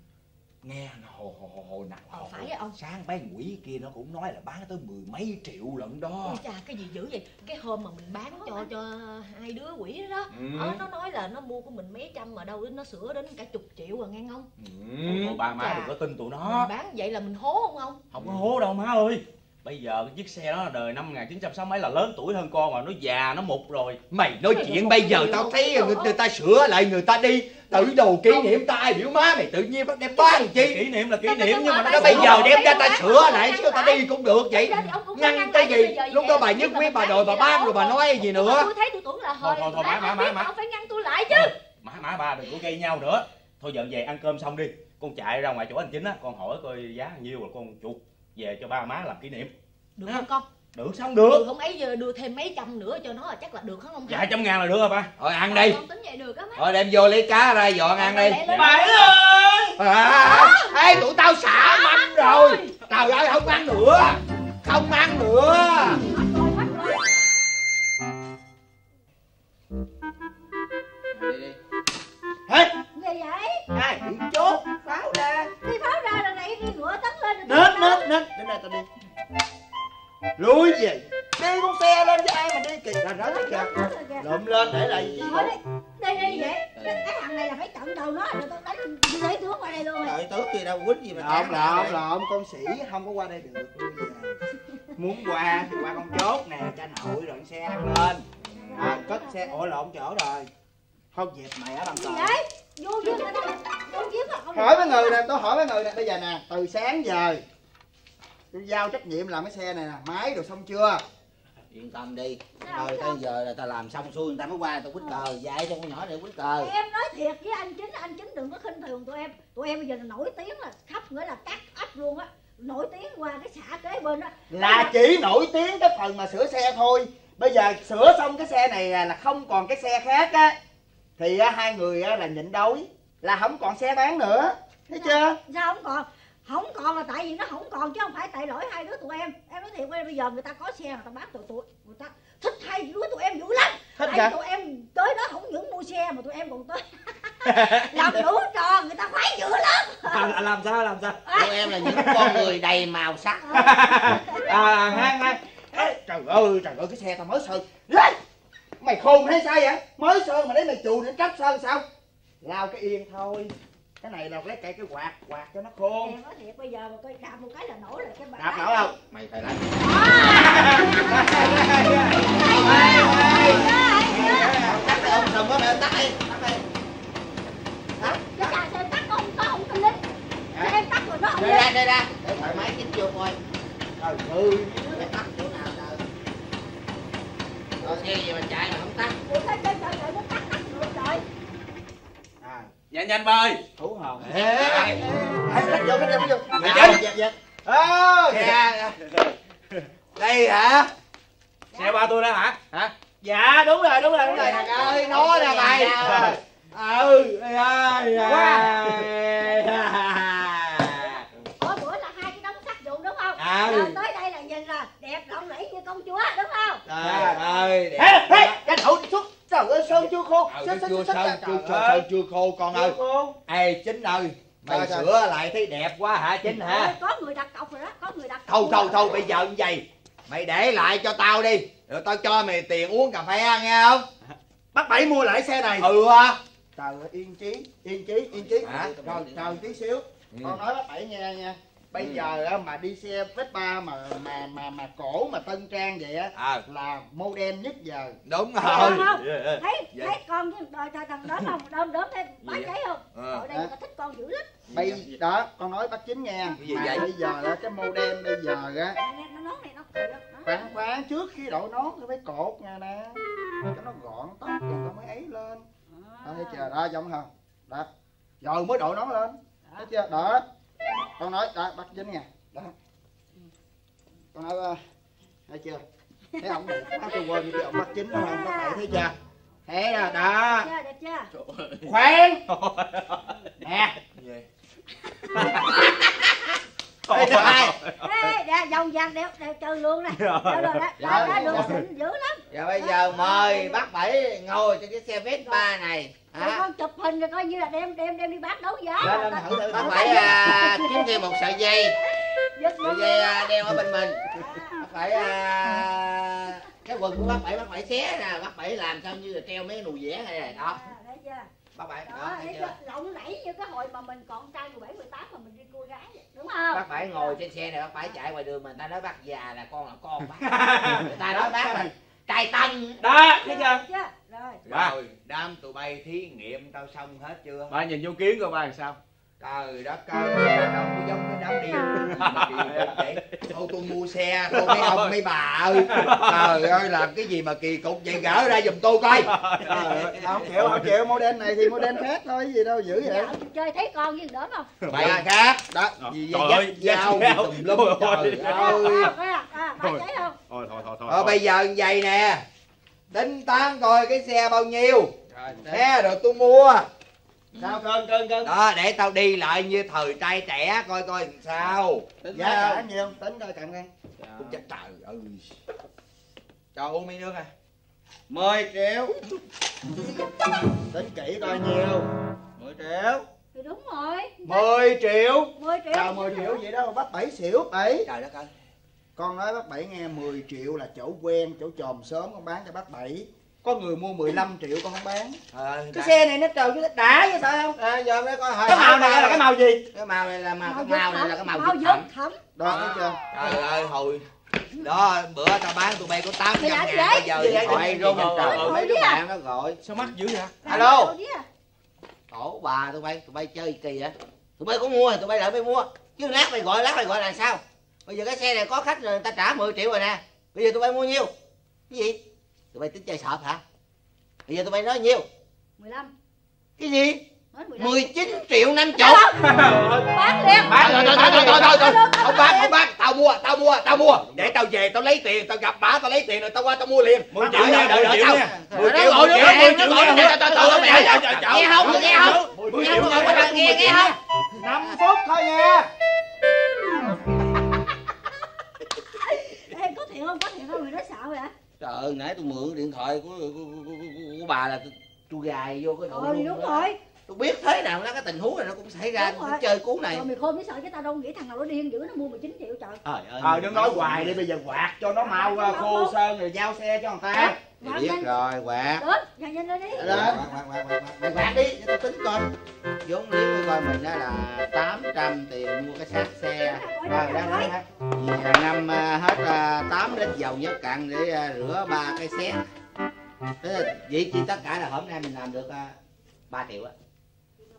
nghe nó hồ hồ hồ hồ nào Ờ, hồ, phải ông. sáng bấy quỷ kia nó cũng nói là bán tới mười mấy triệu lận đó. Ôi chà cái gì dữ vậy? Cái hôm mà mình bán cho cho hai đứa quỷ đó đó Ừ. ờ, nó nói là nó mua của mình mấy trăm mà đâu đến nó sửa đến cả chục triệu à nghe không? Ừ. thôi ba má đừng có tin tụi mình nó bán vậy là mình hố không không không có hố đâu má ơi bây giờ cái chiếc xe đó là đời năm 1960 mấy là lớn tuổi hơn con mà nó già nó mục rồi. Mày nói Mày chuyện bây giờ tao thấy người, đó. người ta sửa lại người ta đi. Tự đồ kỷ niệm ta ai biểu má mày tự nhiên bắt đem bán chi? Kỷ niệm là kỷ niệm nhưng mà nó bây giờ đem ra ta sửa lại, chứ ta đi cũng được vậy. ngăn cái gì? lúc đó bà nhất mình bà đòi bà bán rồi bà nói gì nữa? Tôi thấy tôi tưởng là Thôi, hơi thôi, thôi, má, má, má, má. ông phải ngăn tôi lại chứ. Má má ba đừng có gây nhau nữa. Thôi giờ về ăn cơm xong đi. Con chạy ra ngoài chỗ anh chính á con hỏi coi giá bao nhiêu rồi con chuột về cho ba má làm kỷ niệm. Được không con? Được xong được. Được không ấy giờ đưa thêm mấy trăm nữa cho nó là chắc là được không ông vài trăm ngàn là được rồi ba. Thôi ăn đi. Con tính vậy được á má. Thôi đem vô lấy cá ra dọn ăn đi. Bảy ơi! À, ê tụi tao xả mâm rồi. Trời ơi không ăn nữa. Không ăn nữa. Đi đi hết. Gì vậy? Ai đây tao đi. Lùi về đi con xe lên chứ ai mà đi kìa. Ra rớt kìa. Lụm lên để lại gì Thôi đi, đây đi vậy. Cái, thằng này là phải chặn đầu nó rồi tao đánh lấy tướng qua đây luôn rồi. Đợi tướng gì đâu quýnh gì mà lộn lộn lộn con sĩ không có qua đây được. Muốn qua thì qua con chốt nè tranh hội rồi xe ăn lên. À, cất xe ủa lộn chỗ rồi. Không dẹp mẹ bằng gì với không hỏi mấy người nè tôi hỏi mấy người nè bây giờ nè từ sáng giờ tôi giao trách nhiệm làm cái xe này nè máy rồi xong chưa? Yên tâm đi. Rồi tới giờ là ta làm xong xuôi người ta mới qua tao quýnh cờ. Dạy cho con nhỏ để quýnh cờ. Em nói thiệt với anh chính anh chính đừng có khinh thường tụi em. Tụi em bây giờ là nổi tiếng là khắp nghĩa là các ấp luôn á. Nổi tiếng qua cái xã kế bên á. Là chỉ nổi tiếng cái phần mà sửa xe thôi. Bây giờ sửa xong cái xe này là không còn cái xe khác á. Thì á, hai người á, là nhịn đói. Là không còn xe bán nữa. Thấy chưa? sao không còn không còn là tại vì nó không còn chứ không phải tại lỗi hai đứa tụi em. Em nói thiệt với bây giờ người ta có xe người ta bán tụi tụi người ta thích hai đứa tụi em dữ lắm. Thích tại tụi em tới đó không những mua xe mà tụi em còn tới làm đủ trò người ta khoái dữ lắm. À, làm sao làm sao? Tụi em là những con người đầy màu sắc. À hang hang trời ơi trời ơi cái xe tao mới sơn. Đấy! mày khôn hay sao vậy? Mới sơn mà lấy mày chù để trách sơn sao? Lao cái yên thôi cái này là lấy cây cái quạt quạt cho nó khôn. Em nói thiệt bây giờ mà coi đạp một cái là nổ là cái bà đạp nổi không? Mày phải đánh đây ra đây ra. Để thoải mái chính vô coi trời ơi mày tắt chỗ nào đâu rồi xe gì mà chạy mà không tắt Ủa sao trời trời trời nó tắt tắt rồi trời à nhanh nhanh ba ơi thủ hồn khách vô khách vô khách vô Mày Dạ, chết. dạ, dạ. Ơ, Dạ. đây hả? Xe ba tôi đó hả? Hả? Dạ đúng rồi đúng rồi đúng rồi. Trời ơi nó nè mày. ừ ai Ủa bữa là hai cái đống sắt vụn đúng không? À. Rồi tới đây là nhìn là đẹp lộng lẫy như công chúa đúng không? Trời ơi Ê, ê, cái thủ xuất trời ơi sơn chưa khô? Sơn, chưa sơn, chưa sơn chưa khô con ơi. ê chính ơi mày sửa lại thấy đẹp quá hả chính hả? Có người đặt cọc rồi đó có người đặt cọc thôi thôi thôi bây giờ như vậy mày để lại cho tao đi. Rồi tao cho mày tiền uống cà phê nghe không? Bắt bảy mua lại xe này. Ừ à trời ơi yên chí yên chí yên chí. Hả? rồi chờ tí xíu. Ừ. con nói bác bảy nghe nha bây giờ á, mà đi xe Vespa mà mà mà mà cổ mà tân trang vậy á à. là model nhất giờ. Đúng Thấy rồi. không? Dạ. thấy Vậy. thấy con đòi thằng thằng đốm không đốm đốm thêm bán Gì giấy không? Ờ. ở đây người ta thích con dữ lắm. Bây đó con nói bác chính nghe. Mà vậy? bây giờ á, cái model bây giờ á khoan khoan trước khi đội nón thì phải cột nha nè. Cho nó gọn tóc rồi tao mới ấy lên. Đó thấy chưa? Đó giống không? Đó. Rồi mới đội nón lên. Thấy chưa? Đó con nói đó bắt chính nha. Đó. Con nói thấy chưa? Thấy ông quá tôi quên cái ông bắt chính đó không bác bảy thấy chưa? Thế đó đó. Đẹp chưa khoan. Nè Ê, thứ hai ê đã dòng vàng đẹp đẹp trơn luôn nè Rồi. Đó rồi đó đó đó được xịn dữ lắm. Giờ bây giờ mời bác bảy ngồi trên cái xe Vespa này. Rồi hả? con chụp hình rồi coi như là đem đem đem đi bán đấu giá lên lên thử thử bác bảy à, kiếm thêm một sợi dây. Sợi dây à, đeo ở bên mình. Bác bảy à, cái quần của bác bảy bác bảy xé nè. Bác bảy làm sao như là treo mấy cái nụ vẽ này này đó. À, thấy chưa bác bảy đó đó thấy chưa? lộng lẫy như cái hồi mà mình còn trai 17 18 mà mình đi cô gái vậy, đúng không? Bác bảy ngồi trên xe này bác bảy chạy ngoài đường mà người ta nói bác già là con là con bác. Người ta nói bác là trai tân đó thấy chưa? Rồi. Ba. rồi đám tụi bay thí nghiệm tao xong hết chưa? Ba nhìn vô kiến coi ba làm sao trời đất ơi đâu có giống cái đám điêu. Vậy. Thôi tôi mua xe thôi mấy ông mấy bà ơi. Trời ơi làm cái gì mà kỳ cục vậy? Gỡ ra giùm tôi coi. Trời ơi, không chịu không chịu model này thì model khác thôi gì đâu dữ vậy. Chơi thấy con với đỡ không? Bày khác. Đó gì Trời vậy dao gì tùm lum Trời ơi. ơi à, Thôi. thôi thôi thôi thôi Ờ bây giờ như vậy nè. Tính toán coi cái xe bao nhiêu. Xe rồi tôi mua sao cơn cơn cơn Đó để tao đi lại như thời trai trẻ coi coi làm sao. Giá cả nhiêu? Tính coi cận cân Tôi chắc trời ơi Cho uống miếng nước à 10 triệu. Tính kỹ coi nhiêu. 10 triệu. Thì đúng rồi. 10 triệu. 10 triệu. Chào 10 triệu vậy đó bác bảy xỉu bảy. Trời đất ơi. Con nói bác bảy nghe 10 triệu là chỗ quen chỗ chòm sớm con bán cho bác bảy có người mua 15 triệu con không bán. Ờ, cái đã- xe này nó trời chứ đã chứ sao không? À, giờ mới coi hỏi cái màu này là cái màu gì? Cái màu này là màu cái màu này là cái màu thẩm thẩm đó thấy chưa? Trời ơi hồi Đó bữa tao bán tụi bay có 800 Mày làm ngàn Bây giờ vậy? Gì rung vậy? trời mấy đứa bạn nó gọi. Sao mắc dữ vậy? Alo. Đâu chứ? khổ bà tụi bay tụi bay chơi kỳ vậy? Tụi bay có mua thì tụi bay lại mới mua. Chứ lát mày gọi lát mày gọi là sao? Bây giờ cái xe này có khách rồi người ta trả 10 triệu rồi nè. Bây giờ tụi bay mua nhiêu? Cái gì tụi bay tính chơi sợp hả? Bây giờ tụi bay nói nhiêu? 15 cái gì? 19 triệu 50 Bán liền Bán thôi, thôi, thôi, thôi, thôi, thôi. Không bán, không bán, tao mua, tao mua, tao mua. Để tao về, tao lấy tiền, tao gặp bà tao lấy tiền rồi tao qua tao mua liền. 10 triệu nha, đợi, đợi tao 10 triệu, 10 triệu, 10 triệu Nghe không, nghe không, nghe không? Nghe không, nghe, nghe không? 5 phút thôi nha. Em có thiện không, có thiện không, người đó sợ vậy trời ơi nãy tôi mượn điện thoại của của, của, của, của, bà là tôi, gài vô cái ờ nội thì dung đúng đó. rồi tôi biết thế nào nó cái tình huống này nó cũng xảy ra Đúng tôi rồi. chơi cú này. Rồi mày khôn biết sợ chứ tao đâu nghĩ thằng nào nó điên dữ nó mua 19 triệu trời. Trời ơi ờ đừng nói hoài đi bây giờ quạt cho nó mau khô sơn rồi giao xe cho người ta. Thì Quạt biết nhanh. rồi quạt. Đến nhanh nhanh lên đi. Đó. quạt quạt quạt quạt quạt mày quạt đi cho tôi tính coi. Vốn liếng của coi mình đó là 800 tiền mua cái xác xe. Rồi, Vì năm à, hết à, 8 lít dầu nhất cặn để à, rửa ba cái xét vậy chi tất cả là hôm nay mình làm được à, 3 triệu á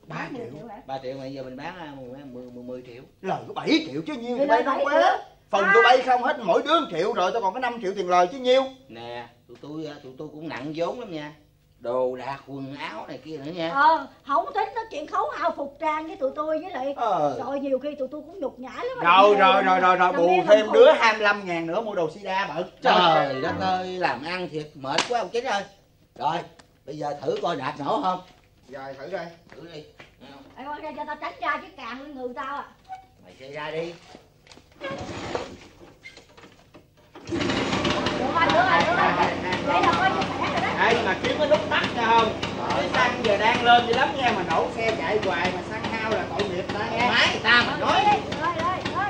3 triệu. 3 triệu mà giờ mình bán à, 10, 10, 10 triệu. Lời có 7 triệu chứ nhiêu tụi bay bảy quá. phần tụi bay không hết mỗi đứa 1 triệu rồi tao còn có 5 triệu tiền lời chứ nhiêu. Nè tụi tôi à, tụi tôi cũng nặng vốn lắm nha. Đồ đạc quần áo này kia nữa nha. Ờ không tính tới chuyện khấu hao phục trang với tụi tôi với lại ờ. Trời nhiều khi tụi tôi cũng nhục nhã lắm rồi rồi rồi rồi rồi bù thêm đứa khôn. 25 ngàn nữa mua đồ sida bận. Trời đất ơi. làm ăn thiệt mệt quá ông chính ơi. Rồi bây giờ thử coi đạt nổ không rồi thử coi. Thử đi. Nghe? Ê, con ra cho tao tránh ra chứ càng lên người tao à. Mày chơi ra đi. Ê mà kiếm cái nút tắt nha không? Cái xăng giờ đang lên dữ lắm nha Mà nổ xe chạy hoài mà xăng hao là tội nghiệp ta nghe máy ta mà nói. Rồi rồi rồi.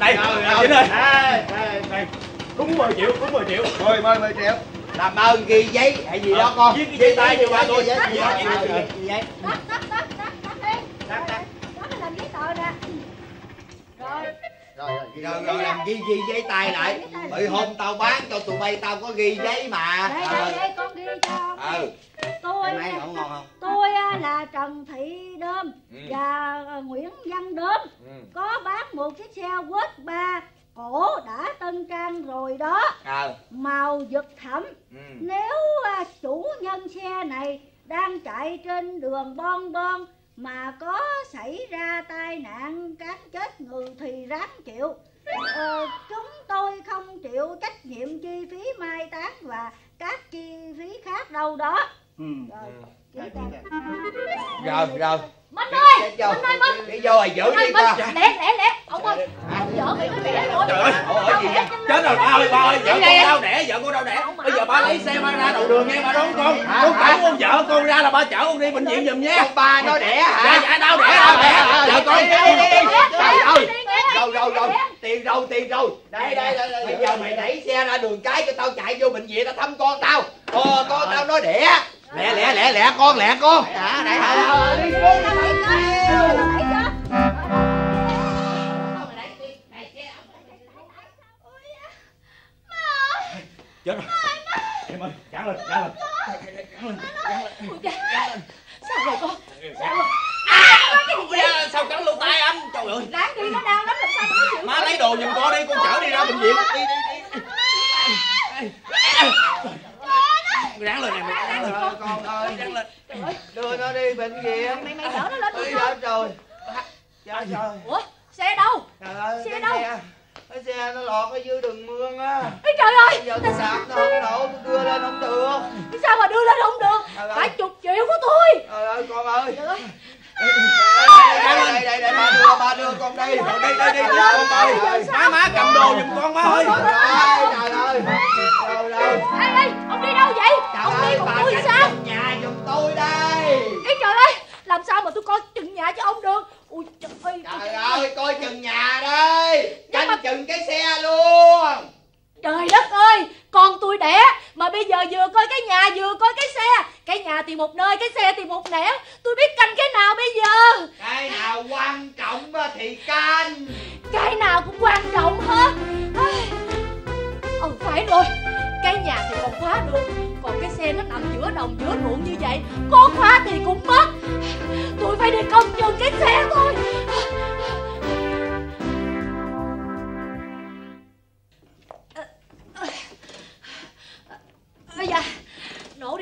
Đây anh Đây, đây. đây đúng 10 triệu đúng 10 triệu. Mười, mười, mười triệu Làm ơn ghi giấy hay gì đó con? Viết cái giấy tay cho ba tôi. giấy tờ nè rồi Rồi, rồi, làm ghi ghi giấy tay lại. Bởi hôm tao bán cho tụi bay tao có ghi giấy mà. Đây đây đây con ghi cho. Ừ. Tôi ngon không? tôi á, là trần thị đơm Ừ. và ờ, nguyễn văn đơm. Ừ. có bán một chiếc xe quết ba cổ đã tân trang rồi đó ờ màu giật thẳm ừ. nếu à, chủ nhân xe này đang chạy trên đường bon bon mà có xảy ra tai nạn cán chết người thì ráng chịu ờ, chúng tôi không chịu trách nhiệm chi phí mai táng và các chi phí khác đâu đó ừ. rồi Dạ, chị tên. nè. rồi rồi Minh ơi! Minh ơi Minh! đi vô rồi giữ đi Minh! lẹ lẹ lẹ! Ông ơi! Ông vợ mày nó đẻ rồi Trời ơi, chết rồi ba ơi ba ơi vợ con đau đẻ vợ con đau đẻ? Bây giờ ba lấy xe ba ra đầu đường nghe ba đón con con chở con vợ con ra là ba chở con đi bệnh viện giùm nha. Ba nó đẻ dạ hả? Dạ đau đẻ đau đẻ. Vợ con đi đi đi. trời ơi. Rồi rồi rồi tiền đâu tiền đây đây đây bây giờ mày đẩy xe ra đường cái cho tao chạy vô bệnh viện tao thăm con tao. Ờ con tao nó đẻ lẹ lẹ lẹ lẹ con lẹ con. Hả đây hả đi xuống chết rồi em ơi cản lên cản lên. Ôi cha Sao rồi con? À, sao cắn lỗ tai anh? Trời ơi. Đáng đi nó đang lắm làm sao mà nó chịu má lấy đồ giùm con đi con chở đi ra bệnh viện. Đi đi đi ráng lên này mày ráng lên con ơi. Ráng lên đưa nó đi bệnh viện. Mày mày đỡ nó lên đi chết rồi. Trời trời Ủa xe đâu? Trời ơi Xe đâu? xe Cái xe nó lọt ở dưới đường mương á. Ê trời ơi. Bây giờ tôi đạp nó không nổ tôi đưa lên không được. Sao mà đưa lên không được. Phải chục triệu của tôi. Trời ơi con ơi. Trời ơi đây đây đây đây ba đưa ba đưa con đi Rồi đi đi đi con ơi má má cầm đồ giùm con má ơi trời ơi trời ơi trời ơi Ê ê ông đi đâu vậy Ông đi một tôi sao nhà giùm tôi đây Ê trời ơi Làm sao mà tôi coi chừng nhà cho ông được Ui trời ơi trời ơi coi chừng nhà đây Nhưng mà- canh chừng cái xe luôn Trời đất ơi Con tôi đẻ Mà bây giờ vừa coi cái nhà vừa coi cái xe. Cái nhà thì một nơi cái xe thì một nẻo. Tôi biết canh cái nào bây giờ? Cái nào quan trọng thì canh. Cái nào cũng quan trọng hết. Ừ phải rồi. Cái nhà thì còn khóa được. Còn cái xe nó nằm giữa đồng giữa ruộng như vậy Có khóa thì cũng mất. Tôi phải đi công chừng cái xe thôi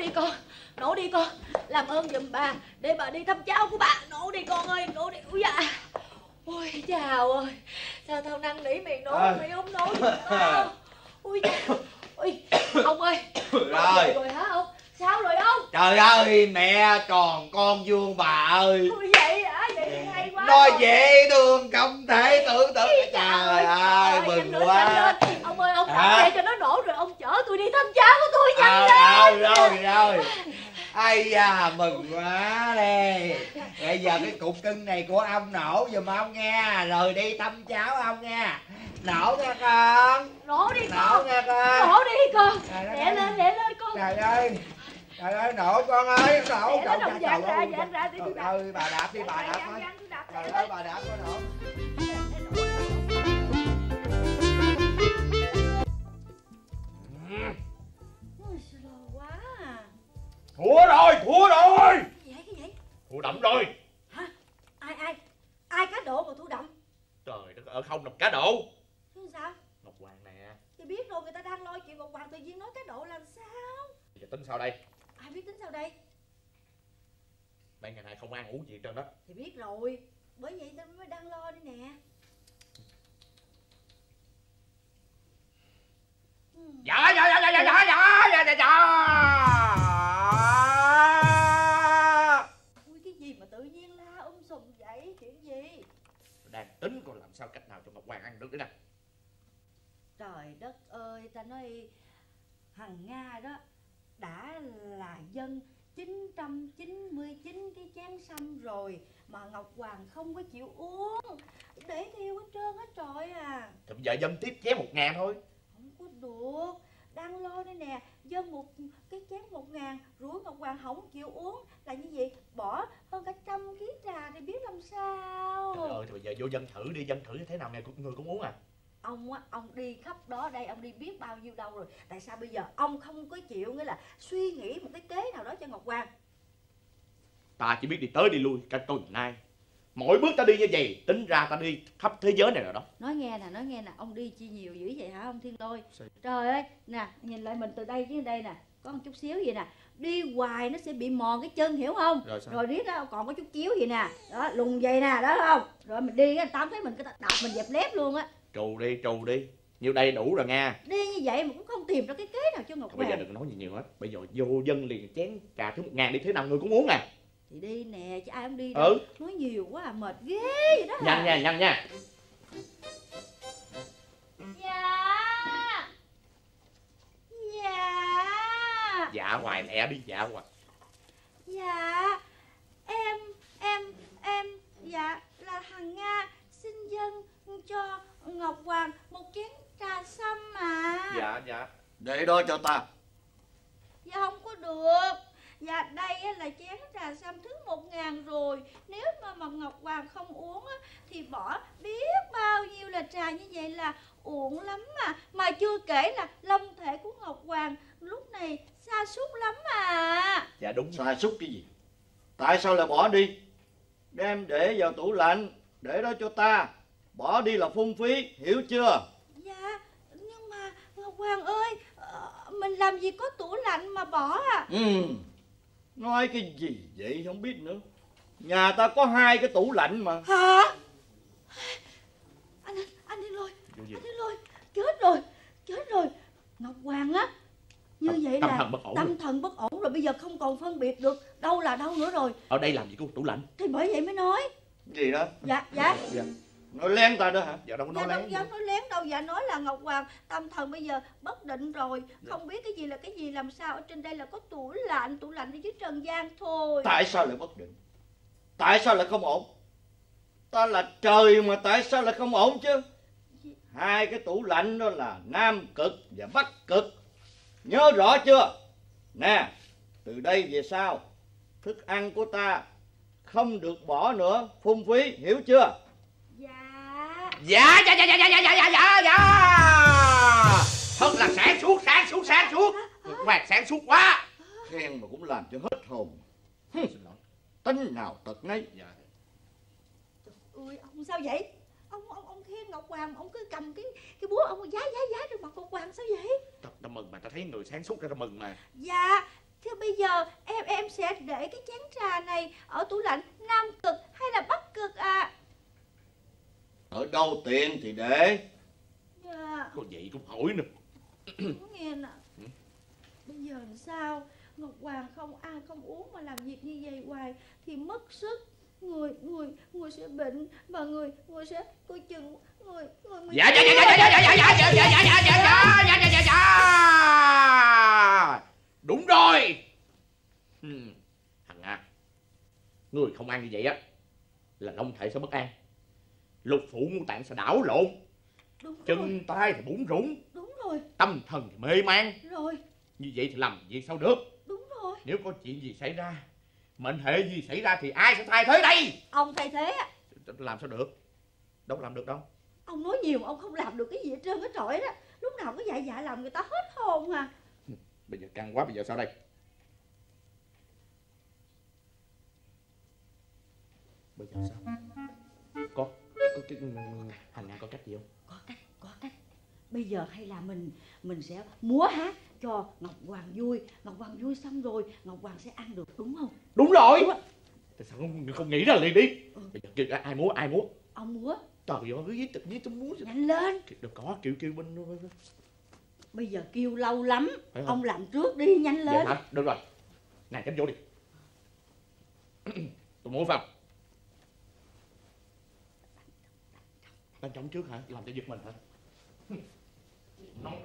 đi con Nổ đi con. Làm ơn giùm bà Để bà đi thăm cháu của bà. Nổ đi con ơi Nổ đi. Ui da. Ôi chào ơi. Sao tao năn nỉ mày nổ Ơi. Mày không nổ giùm tao? Ui da. Ui Ông ơi. Rồi Rồi hả ông? Sao rồi ông? Trời ơi mẹ tròn con vuông bà ơi. Ui vậy hả? Vậy thì hay quá nói dễ thương không thể tưởng tượng trời ơi mừng quá. Ông ơi ông xe cho nó nổ rồi tôi đi thăm cháu của tôi nhanh à, lên. rồi rồi rồi. Ai da mừng quá đi bây giờ cái cục cưng này của ông nổ giùm ông nghe. Rồi đi thăm cháu ông nghe. Nổ nha con. Nổ đi nổ con. nha con. Nổ đi con. Đẻ lên đẻ lên con. Trời ơi. Trời ơi nổ con ơi nổ. Trời ơi. trời ơi bà đạp đi bà đạp thôi. trời ơi bà đạp có nổ Ôi, sao lâu quá à. thua rồi thua rồi. Gì vậy cái gì thua đậm rồi. Hả? Ai ai? Ai cá độ mà thua đậm? Trời đất ơi không làm cá độ. Chứ sao? Ngọc hoàng nè. Thì biết rồi người ta đang lo chuyện ngọc hoàng tự nhiên nói cá độ làm sao? Giờ tính sao đây? Ai biết tính sao đây? Mấy ngày nay không ăn uống gì hết trơn đó. Thì biết rồi. Bởi vậy tao mới đang lo đây nè dạ dạ dạ dạ dạ dạ dạ dạ dạ dạ. Ui cái gì mà tự nhiên la um sùm vậy? Chuyện gì? Đang tính coi làm sao cách nào cho ngọc hoàng ăn được nữa nè. Trời đất ơi, ta nói hằng Nga đó đã là dân 999 cái chén xăm rồi mà Ngọc Hoàng không có chịu uống. Để thiêu hết trơn hết trọi à. Thì bây giờ dân tiếp chén một ngàn thôi có được đang lo đây nè dân một cái chén một ngàn rủi Ngọc Hoàng không chịu uống. Là như vậy bỏ hơn cả trăm ký trà thì biết làm sao. Trời ơi thì bây giờ vô dân thử đi dân thử thế nào nè người cũng uống à. Ông á ông đi khắp đó đây ông đi biết bao nhiêu đâu rồi. Tại sao bây giờ ông không có chịu nghĩa là suy nghĩ một cái kế nào đó cho ngọc hoàng? Ta chỉ biết đi tới đi lui cả tuần nay mỗi bước ta đi như vậy tính ra ta đi khắp thế giới này rồi đó. Nói nghe nè nói nghe nè ông đi chi nhiều dữ vậy hả ông thiên lôi? Trời ơi nè nhìn lại mình từ đây đến đây nè có một chút xíu vậy nè. Đi hoài nó sẽ bị mòn cái chân hiểu không? Rồi sao? Rồi riết đó còn có chút chiếu vậy nè. Đó lùng vậy nè đó không? Rồi mình đi á tao thấy mình cái đạp mình dẹp lép luôn á. Trù đi trù đi. Nhiêu đây đủ rồi nha đi như vậy mà cũng không tìm ra cái kế nào cho ngọc Thôi bây giờ hoàng đừng nói gì nhiều hết. Bây giờ vô dân liền chén trà thứ một ngàn đi thế nào người cũng muốn nè thì đi nè chứ ai không đi đâu. Ừ. Nói nhiều quá à mệt ghê vậy đó. Nhanh nha nhanh nha. Dạ. Dạ. Dạ hoài mẹ đi dạ hoài. Dạ. Em em em dạ là hằng nga xin dâng cho ngọc hoàng một chén trà sâm mà. Dạ dạ. Để đó cho ta. Dạ không có được. Dạ đây là chén trà sâm thứ một ngàn rồi. Nếu mà mà ngọc hoàng không uống á, thì bỏ biết bao nhiêu là trà như vậy là uổng lắm mà mà chưa kể là long thể của ngọc hoàng lúc này xa sút lắm mà dạ đúng. Sai xúc cái gì? Tại sao lại bỏ đi? Đem để vào tủ lạnh để đó cho ta. Bỏ đi là phung phí hiểu chưa? Dạ nhưng mà ngọc hoàng ơi ờ, mình làm gì có tủ lạnh mà bỏ à? Ừ nói cái gì vậy không biết nữa. Nhà ta có hai cái tủ lạnh mà. Hả? Anh anh đi lôi. Anh đi lôi. Chết rồi. Chết rồi. Ngọc hoàng á như Tâm- vậy tâm là thần bất ổn tâm rồi. thần bất ổn rồi bây giờ không còn phân biệt được đâu là đâu nữa rồi. Ở đây làm gì có tủ lạnh? Thì bởi vậy mới nói. Gì đó? Dạ dạ. Dạ nói lén ta đó hả? Dạ đâu có dạ nói đâu lén dám nói lén đâu dạ nói là ngọc hoàng tâm thần bây giờ bất định rồi. Không biết cái gì là cái gì làm sao ở trên đây là có tủ lạnh tủ lạnh ở dưới trần gian thôi. Tại sao lại bất định? Tại sao lại không ổn? Ta là trời mà tại sao lại không ổn chứ? Hai cái tủ lạnh đó là nam cực và bắc cực. Nhớ rõ chưa? Nè từ đây về sau thức ăn của ta không được bỏ nữa phung phí hiểu chưa dạ dạ dạ dạ dạ dạ dạ dạ dạ dạ. Thật là sáng suốt sáng suốt sáng suốt. Hoàng sáng suốt quá. Khen mà cũng làm cho hết hồn. Xin lỗi. Tính nào tật nấy. Dạ. Ui ông sao vậy? Ông ông ông khen ngọc hoàng ông cứ cầm cái cái búa ông giá giá giá trên mặt ngọc hoàng sao vậy? Ta, ta mừng mà ta thấy người sáng suốt ra ta mừng mà. Dạ thế bây giờ em em sẽ để cái chén trà này ở tủ lạnh nam cực hay là bắc cực à ở đâu tiện thì để dạ có vậy cũng hỏi nữa nghe nè bây giờ làm sao ngọc hoàng không ăn không uống mà làm việc như vậy hoài thì mất sức người người người sẽ bệnh và người người sẽ coi chừng người người mình dạ dạ dạ dạ dạ dạ dạ dạ dạ dạ dạ dạ dạ dạ dạ dạ dạ đúng rồi Hmm, thằng à người không ăn như vậy á là long thể sẽ bất an lục phủ ngũ tạng sẽ đảo lộn. Đúng rồi. chân tay thì bủn rủn đúng rồi. tâm thần thì mê man. Rồi. Như vậy thì làm gì sao được? Đúng rồi. Nếu có chuyện gì xảy ra mệnh hệ gì xảy ra thì ai sẽ thay thế đây? Ông thay thế. Làm sao được? Đâu làm được đâu. Ông nói nhiều ông không làm được cái gì hết trơn hết trọi đó. Lúc nào cứ dạy dạy làm người ta hết hồn à. Bây giờ căng quá bây giờ sao đây? Bây giờ sao? Có có cái hành nga có cách gì không? Có cách có cách. Bây giờ hay là mình mình sẽ múa hát cho ngọc hoàng vui. Ngọc hoàng vui xong rồi ngọc hoàng sẽ ăn được đúng không? Đúng rồi. Đúng tại sao không, không nghĩ ra liền đi. Ừ. bây giờ kêu ai múa ai múa? Ông múa. Trời ơi với tự nhiên tôi múa nhanh lên. Được có kêu kêu bên bây giờ kêu lâu lắm. Ông làm trước đi nhanh lên. hả? Được rồi. Này cánh vô đi. Tôi múa phải không đánh trống trước hả? Làm cho giật mình hả? Nóng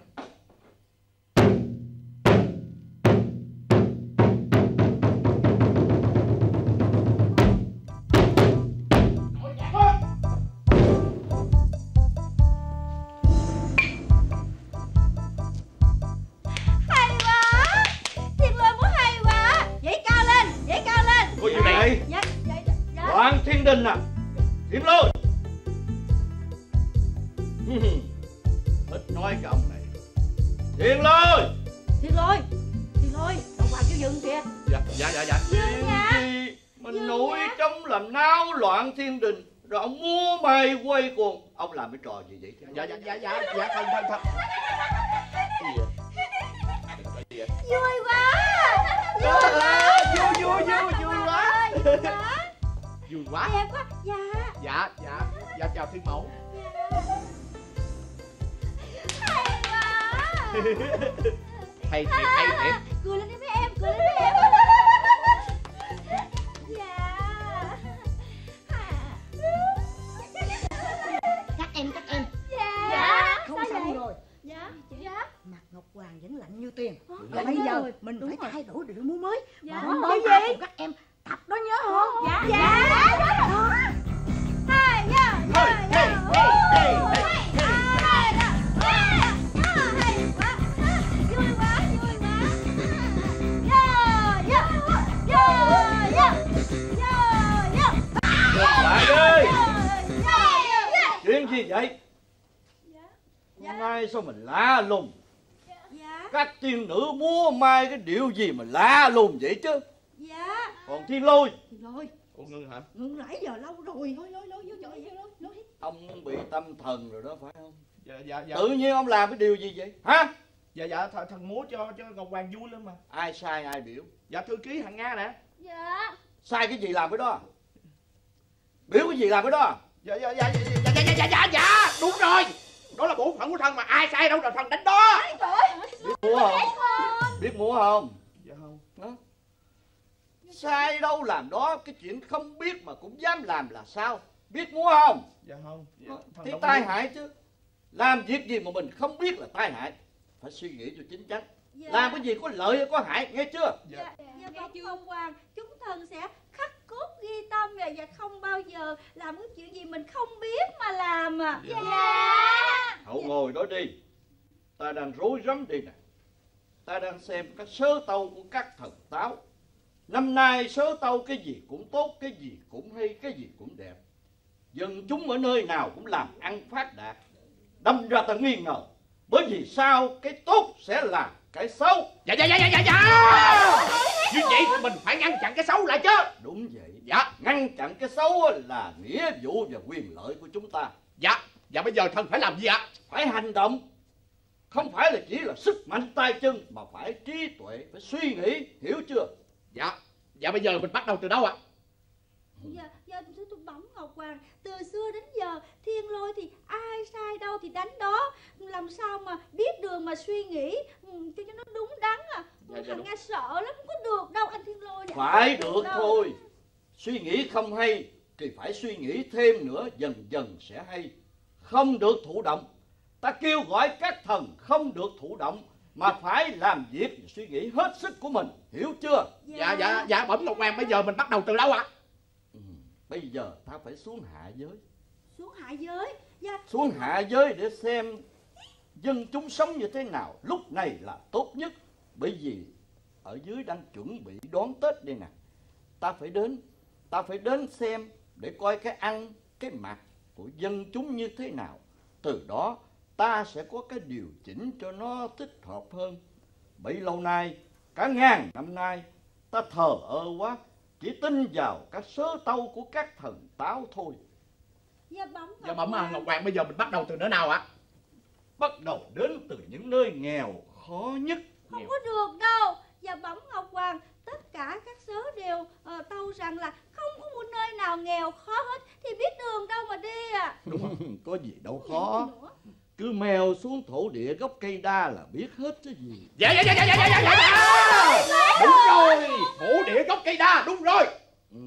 gì vậy? Hôm nay sao mình lạ lùng? Các tiên nữ múa mai cái điệu gì mà lạ lùng vậy chứ? Dạ. Còn thiên lôi? Rồi Ủa ngưng hả? Ngừng nãy giờ lâu rồi. Thôi lôi lôi vô chỗ vô lôi lôi. Ông bị tâm thần rồi đó phải không? Dạ dạ dạ. Tự nhiên ông làm cái điều gì vậy? Hả? Dạ dạ th- thằng múa cho cho ngọc hoàng vui lắm mà. Ai sai ai biểu? Dạ thư ký hằng nga nè. Dạ. Sai cái gì làm cái đó? Biểu cái gì làm cái đó? Dạ dạ dạ dạ dạ dạ dạ dạ dạ dạ đúng rồi đó là bổn phận của thân mà ai sai đâu là thần đánh đó biết múa không biết múa không dạ không Đó. sai đâu làm đó cái chuyện không biết mà cũng dám làm là sao biết múa không dạ không dạ, thì tai hại chứ làm việc gì mà mình không biết là tai hại phải suy nghĩ cho chính chắn Dạ. làm cái gì có lợi hay có hại nghe chưa dạ Dạ bẩm Ngọc Hoàng, chúng thần sẽ khắc cốt ghi tâm và, và không bao giờ làm cái chuyện gì mình không biết mà làm à. Dạ. hậu ngồi đó đi. Ta đang rối rắm đi nè. Ta đang xem các sớ tâu của các thần táo. Năm nay sớ tâu cái gì cũng tốt cái gì cũng hay cái gì cũng đẹp. Dân chúng ở nơi nào cũng làm ăn phát đạt. Đâm ra ta nghi ngờ bởi vì sao cái tốt sẽ là cái xấu? Dạ dạ dạ dạ dạ. Dạ. Như vậy thì mình phải ngăn chặn cái xấu lại chứ. Đúng vậy dạ. Ngăn chặn cái xấu là nghĩa vụ và quyền lợi của chúng ta. Dạ. Dạ bây giờ thần phải làm gì ạ? Phải hành động. Không phải là chỉ là sức mạnh tay chân mà phải trí tuệ phải suy nghĩ hiểu chưa? Dạ. Dạ bây giờ mình bắt đầu từ đâu ạ? Dạ, dạ thưa tôi bẩm Ngọc Hoàng, từ xưa đến giờ thiên lôi thì ai sai đâu thì đánh đó. Làm sao mà biết đường mà suy nghĩ? Ừ, cho cho nó đúng đắn à. Dạ, dạ, nghe sợ lắm, không có được đâu anh thiên lôi. dạ. phải được đâu. thôi suy nghĩ không hay thì phải suy nghĩ thêm nữa dần dần sẽ hay. Không được thụ động. Ta kêu gọi các thần không được thụ động mà phải làm việc suy nghĩ hết sức của mình. Hiểu chưa? Dạ. Dạ dạ bẩm ngọc hoàng bây giờ mình bắt đầu từ đâu ạ? Ừ. bây giờ ta phải xuống hạ giới. Xuống hạ giới. Dạ, xuống hạ giới để xem dân chúng sống như thế nào. Lúc này là tốt nhất. Bởi vì ở dưới đang chuẩn bị đón tết đây nè. Ta phải đến ta phải đến xem để coi cái ăn cái mặc của dân chúng như thế nào. Từ đó ta sẽ có cái điều chỉnh cho nó thích hợp hơn. Bấy lâu nay cả ngàn năm nay ta thờ ơ quá chỉ tin vào các sớ tâu của các thần táo thôi. Dạ Ngọc dạ bẩm à, Hoàng. ngọc hoàng bây giờ mình bắt đầu từ nơi nào ạ? Bắt đầu đến từ những nơi nghèo khó nhất. Không có được đâu. Dạ bẩm Ngọc Hoàng, tất cả các sớ đều ờ, tâu rằng là không có một nơi nào nghèo khó hết thì biết đường đâu mà đi à. Đúng không? Có gì đâu khó. cứ mèo xuống thổ địa gốc cây đa là biết hết chứ gì. Dạ dạ dạ dạ dạ dạ dạ, dạ. dạ, dạ, dạ đúng rồi. Thổ địa gốc cây đa đúng rồi. Ừ.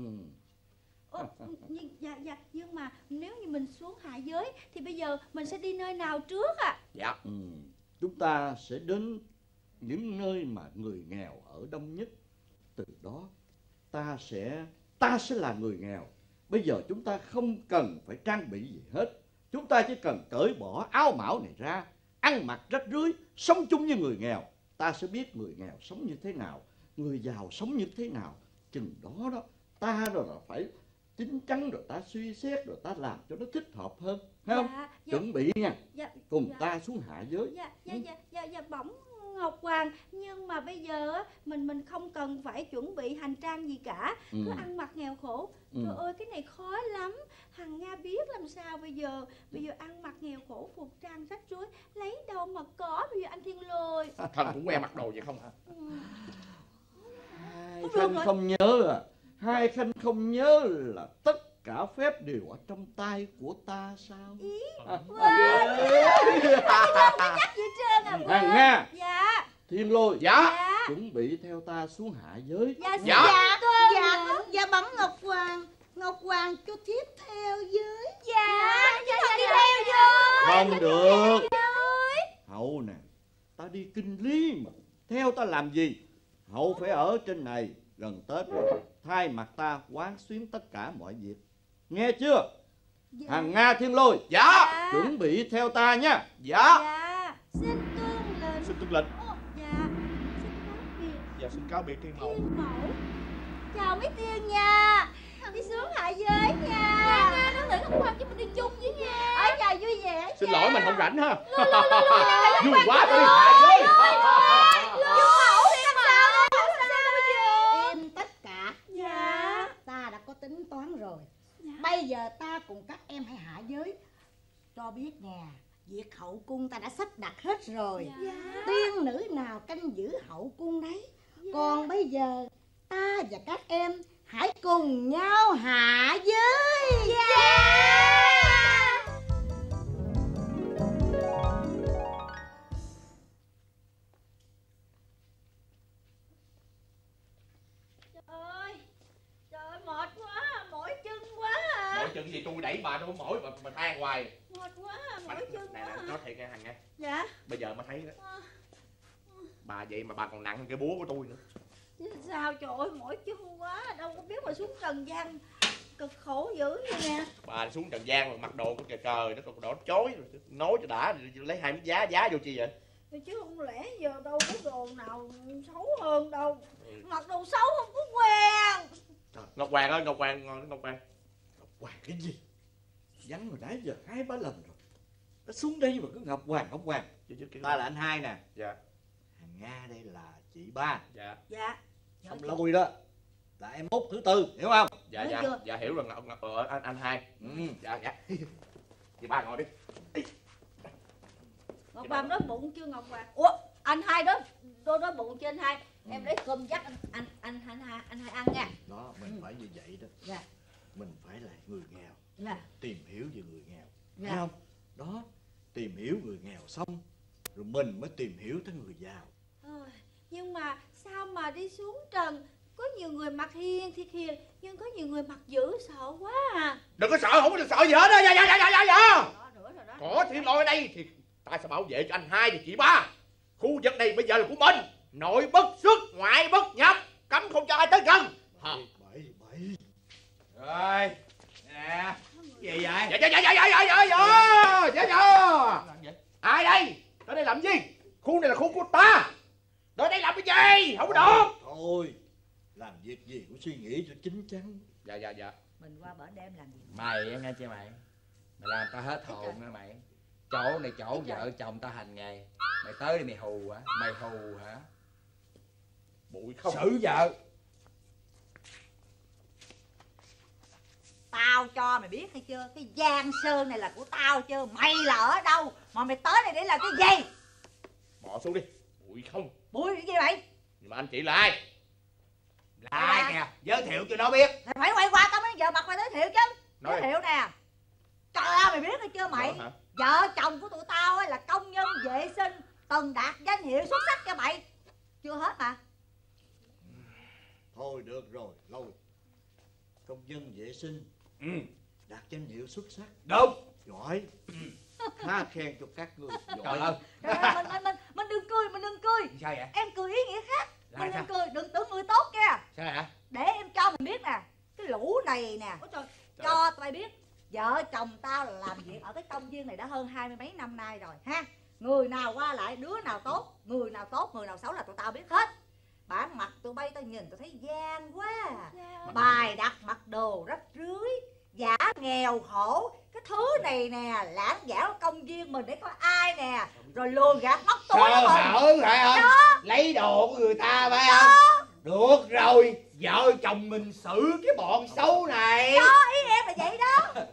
Dạ dạ nhưng mà nếu như mình xuống hạ giới thì bây giờ mình sẽ đi nơi nào trước à dạ. Ừ. chúng ta sẽ đến những nơi mà người nghèo ở đông nhất. Từ đó ta sẽ ta sẽ là người nghèo. Bây giờ chúng ta không cần phải trang bị gì hết. Chúng ta chỉ cần cởi bỏ áo mão này ra ăn mặc rách rưới sống chung như người nghèo. Ta sẽ biết người nghèo sống như thế nào người giàu sống như thế nào. Chừng đó đó ta rồi là phải chín chắn rồi ta suy xét rồi ta làm cho nó thích hợp hơn. Thấy không? Dạ, dạ, chuẩn bị nha. Dạ, cùng dạ. ta xuống hạ giới. Dạ, dạ, dạ, dạ, dạ, bẩm Ngọc Hoàng. Nhưng mà bây giờ mình mình không cần phải chuẩn bị hành trang gì cả. Ừ. Cứ ăn mặc nghèo khổ. Ừ. Trời ơi cái này khó lắm. Hằng Nga biết làm sao bây giờ. Bây giờ ăn mặc nghèo khổ phục trang rách rối. Lấy đâu mà có bây giờ anh Thiên Lôi. Thần cũng que mặc đồ vậy không hả? Ừ. hai khanh không nhớ à. Hai khanh không nhớ là tất cả phép đều ở trong tay của ta sao? Chắc gì trơn à hàng nga. Dạ. Thiên lôi. Dạ. Dạ chuẩn bị theo ta xuống hạ giới. Dạ Dạ. dạ Dạ, Dạ dạ, dạ bẩm Ngọc Hoàng. Ngọc Hoàng cho thiếp theo với Dạ Dạ dạ đi theo vô không được. Hậu nè ta đi kinh lý mà. Theo ta làm gì? Hậu phải ở trên này gần tết rồi. Thay mặt ta quán xuyến tất cả mọi việc nghe chưa? Hàng nga thiên lôi. Dạ. Chuẩn bị theo ta nha. Dạ. Dạ. Xin tuân lệnh xin tuân lệnh. Dạ. Xin cáo biệt. Dạ xin cáo biệt thiên mẫu Thiên mẫu. Chào mấy tiên nha. Đi xuống hạ giới nha. Nha nha Nó lại không quan cho mình đi chung với nha Ở nhà vui vẻ xin lỗi mình không rảnh ha. Vui vui quá đi hạ giới. Dạ. Ta đã có tính toán rồi Bây giờ ta cùng các em hãy hạ giới. Cho biết nè Việc hậu cung ta đã sắp đặt hết rồi. Tiên nữ nào canh giữ hậu cung đấy? Còn bây giờ Ta và các em Hãy cùng nhau hạ thấy đó. Bà vậy mà bà còn nặng cái búa của tôi nữa. Sao trời ơi mỏi chân quá Đâu có biết mà xuống trần gian Cực khổ dữ vậy nè. Bà xuống trần gian mà mặc đồ của trời trời nó còn đỏ chói rồi nói cho đã lấy hai miếng giá giá vô chi vậy? Chứ không lẽ giờ đâu có đồ nào xấu hơn đâu. Ừ. Mặc đồ xấu không có quen ngọc hoàng ơi ngọc hoàng ngọc ngọc hoàng. Ngọc hoàng cái gì? Vắng rồi nãy giờ hai ba lần rồi nó xuống đây mà cứ ngọc hoàng ngọc hoàng Chứ- chứ- chứ- ta là anh hai nè. Dạ. Hàng nga đây là chị ba. Dạ. Dạ. Không lôi đó. Là em út thứ tư hiểu không? Dạ Nói dạ. chưa? dạ hiểu rồi. Ngọc ngọc ờ, anh anh hai. Ừ. dạ dạ. Chị ba ngồi đi. Ngọc Hoàng đói bụng chưa Ngọc Hoàng Ủa anh hai đó đói đói bụng chưa anh hai? Em lấy cơm dắt anh anh anh anh hai anh hai ăn nha. Đó mình phải như vậy đó. Dạ. mình phải là người nghèo Dạ. tìm hiểu về người nghèo. Dạ. thấy không? Đó tìm hiểu người nghèo xong rồi mình mới tìm hiểu tới người giàu. Ôi, Nhưng mà sao mà đi xuống trần Có nhiều người mặc hiền thì hiền Nhưng có nhiều người mặc dữ sợ quá à. Đừng có sợ không có được sợ gì hết á dạ dạ dạ dạ dạ dạ. Đó nữa rồi đó có thiên lôi ở đây thì ta sẽ bảo vệ cho anh hai và chị ba. Khu vực này bây giờ là của mình. Nội bất xuất ngoại bất nhập cấm không cho ai tới gần. Hả? bảy bảy rồi nè gì vậy? Dạ dạ dạ dạ dạ dạ dạ dạ. Dạ dạ. Ai đây? Tới đây làm gì? Khu này là khu của ta. Tới đây làm cái gì? Không có được. Thôi làm việc gì cũng suy nghĩ cho chín chắn. Dạ dạ dạ. Mình qua bển để em làm gì mày nghe chưa mày? Mày làm tao hết hồn nha mày? Chỗ này chỗ vợ chồng tao hành nghề. Mày tới đây mày hù hả? Mày hù hả? Bụi không. Xử vợ Tao cho mày biết hay chưa? Cái giang sơn này là của tao chứ. Mày là ở đâu? Mà mày tới đây để làm cái gì? Bỏ xuống đi. Bụi không. Bụi cái gì vậy nhưng mà anh chị là ai? Là ai kìa? Giới thiệu cho nó biết. Mày phải quay qua tao mới giờ mặt mày giới thiệu chứ. Nói Giới thiệu nè. Trời ơi mày biết hay chưa mày? Đó? Vợ chồng của tụi tao ấy là công nhân vệ sinh Từng đạt danh hiệu xuất sắc cho mày. Chưa hết mà. Thôi được rồi lôi. Công dân vệ sinh ừ. Đạt danh hiệu xuất sắc. Đúng. Giỏi. Khá khen cho các người. Trời giỏi. ơi. Trời ơi, mình, mình, mình, mình đừng cười, mình đừng cười. Sao vậy? Em cười ý nghĩa khác. Là Mình sao? đừng cười, đừng tưởng người tốt nha sao hả Để em cho mình biết nè Cái lũ này nè Cho tụi mày biết Vợ chồng tao là làm việc ở cái công viên này đã hơn hai mươi mấy năm nay rồi ha. Người nào qua lại đứa nào tốt Người nào tốt, người nào xấu là tụi tao biết hết. Bản mặt tụi bay tao nhìn tao thấy gian quá. À. Bài đặt mặc đồ rách rưới Giả nghèo khổ. Cái thứ này nè lãng giả công viên mình để có ai nè. Rồi lừa gạt móc túi sơ hở phải không lấy đồ của người ta phải không? Được rồi vợ chồng mình xử cái bọn xấu này. Đó, ý em là vậy đó.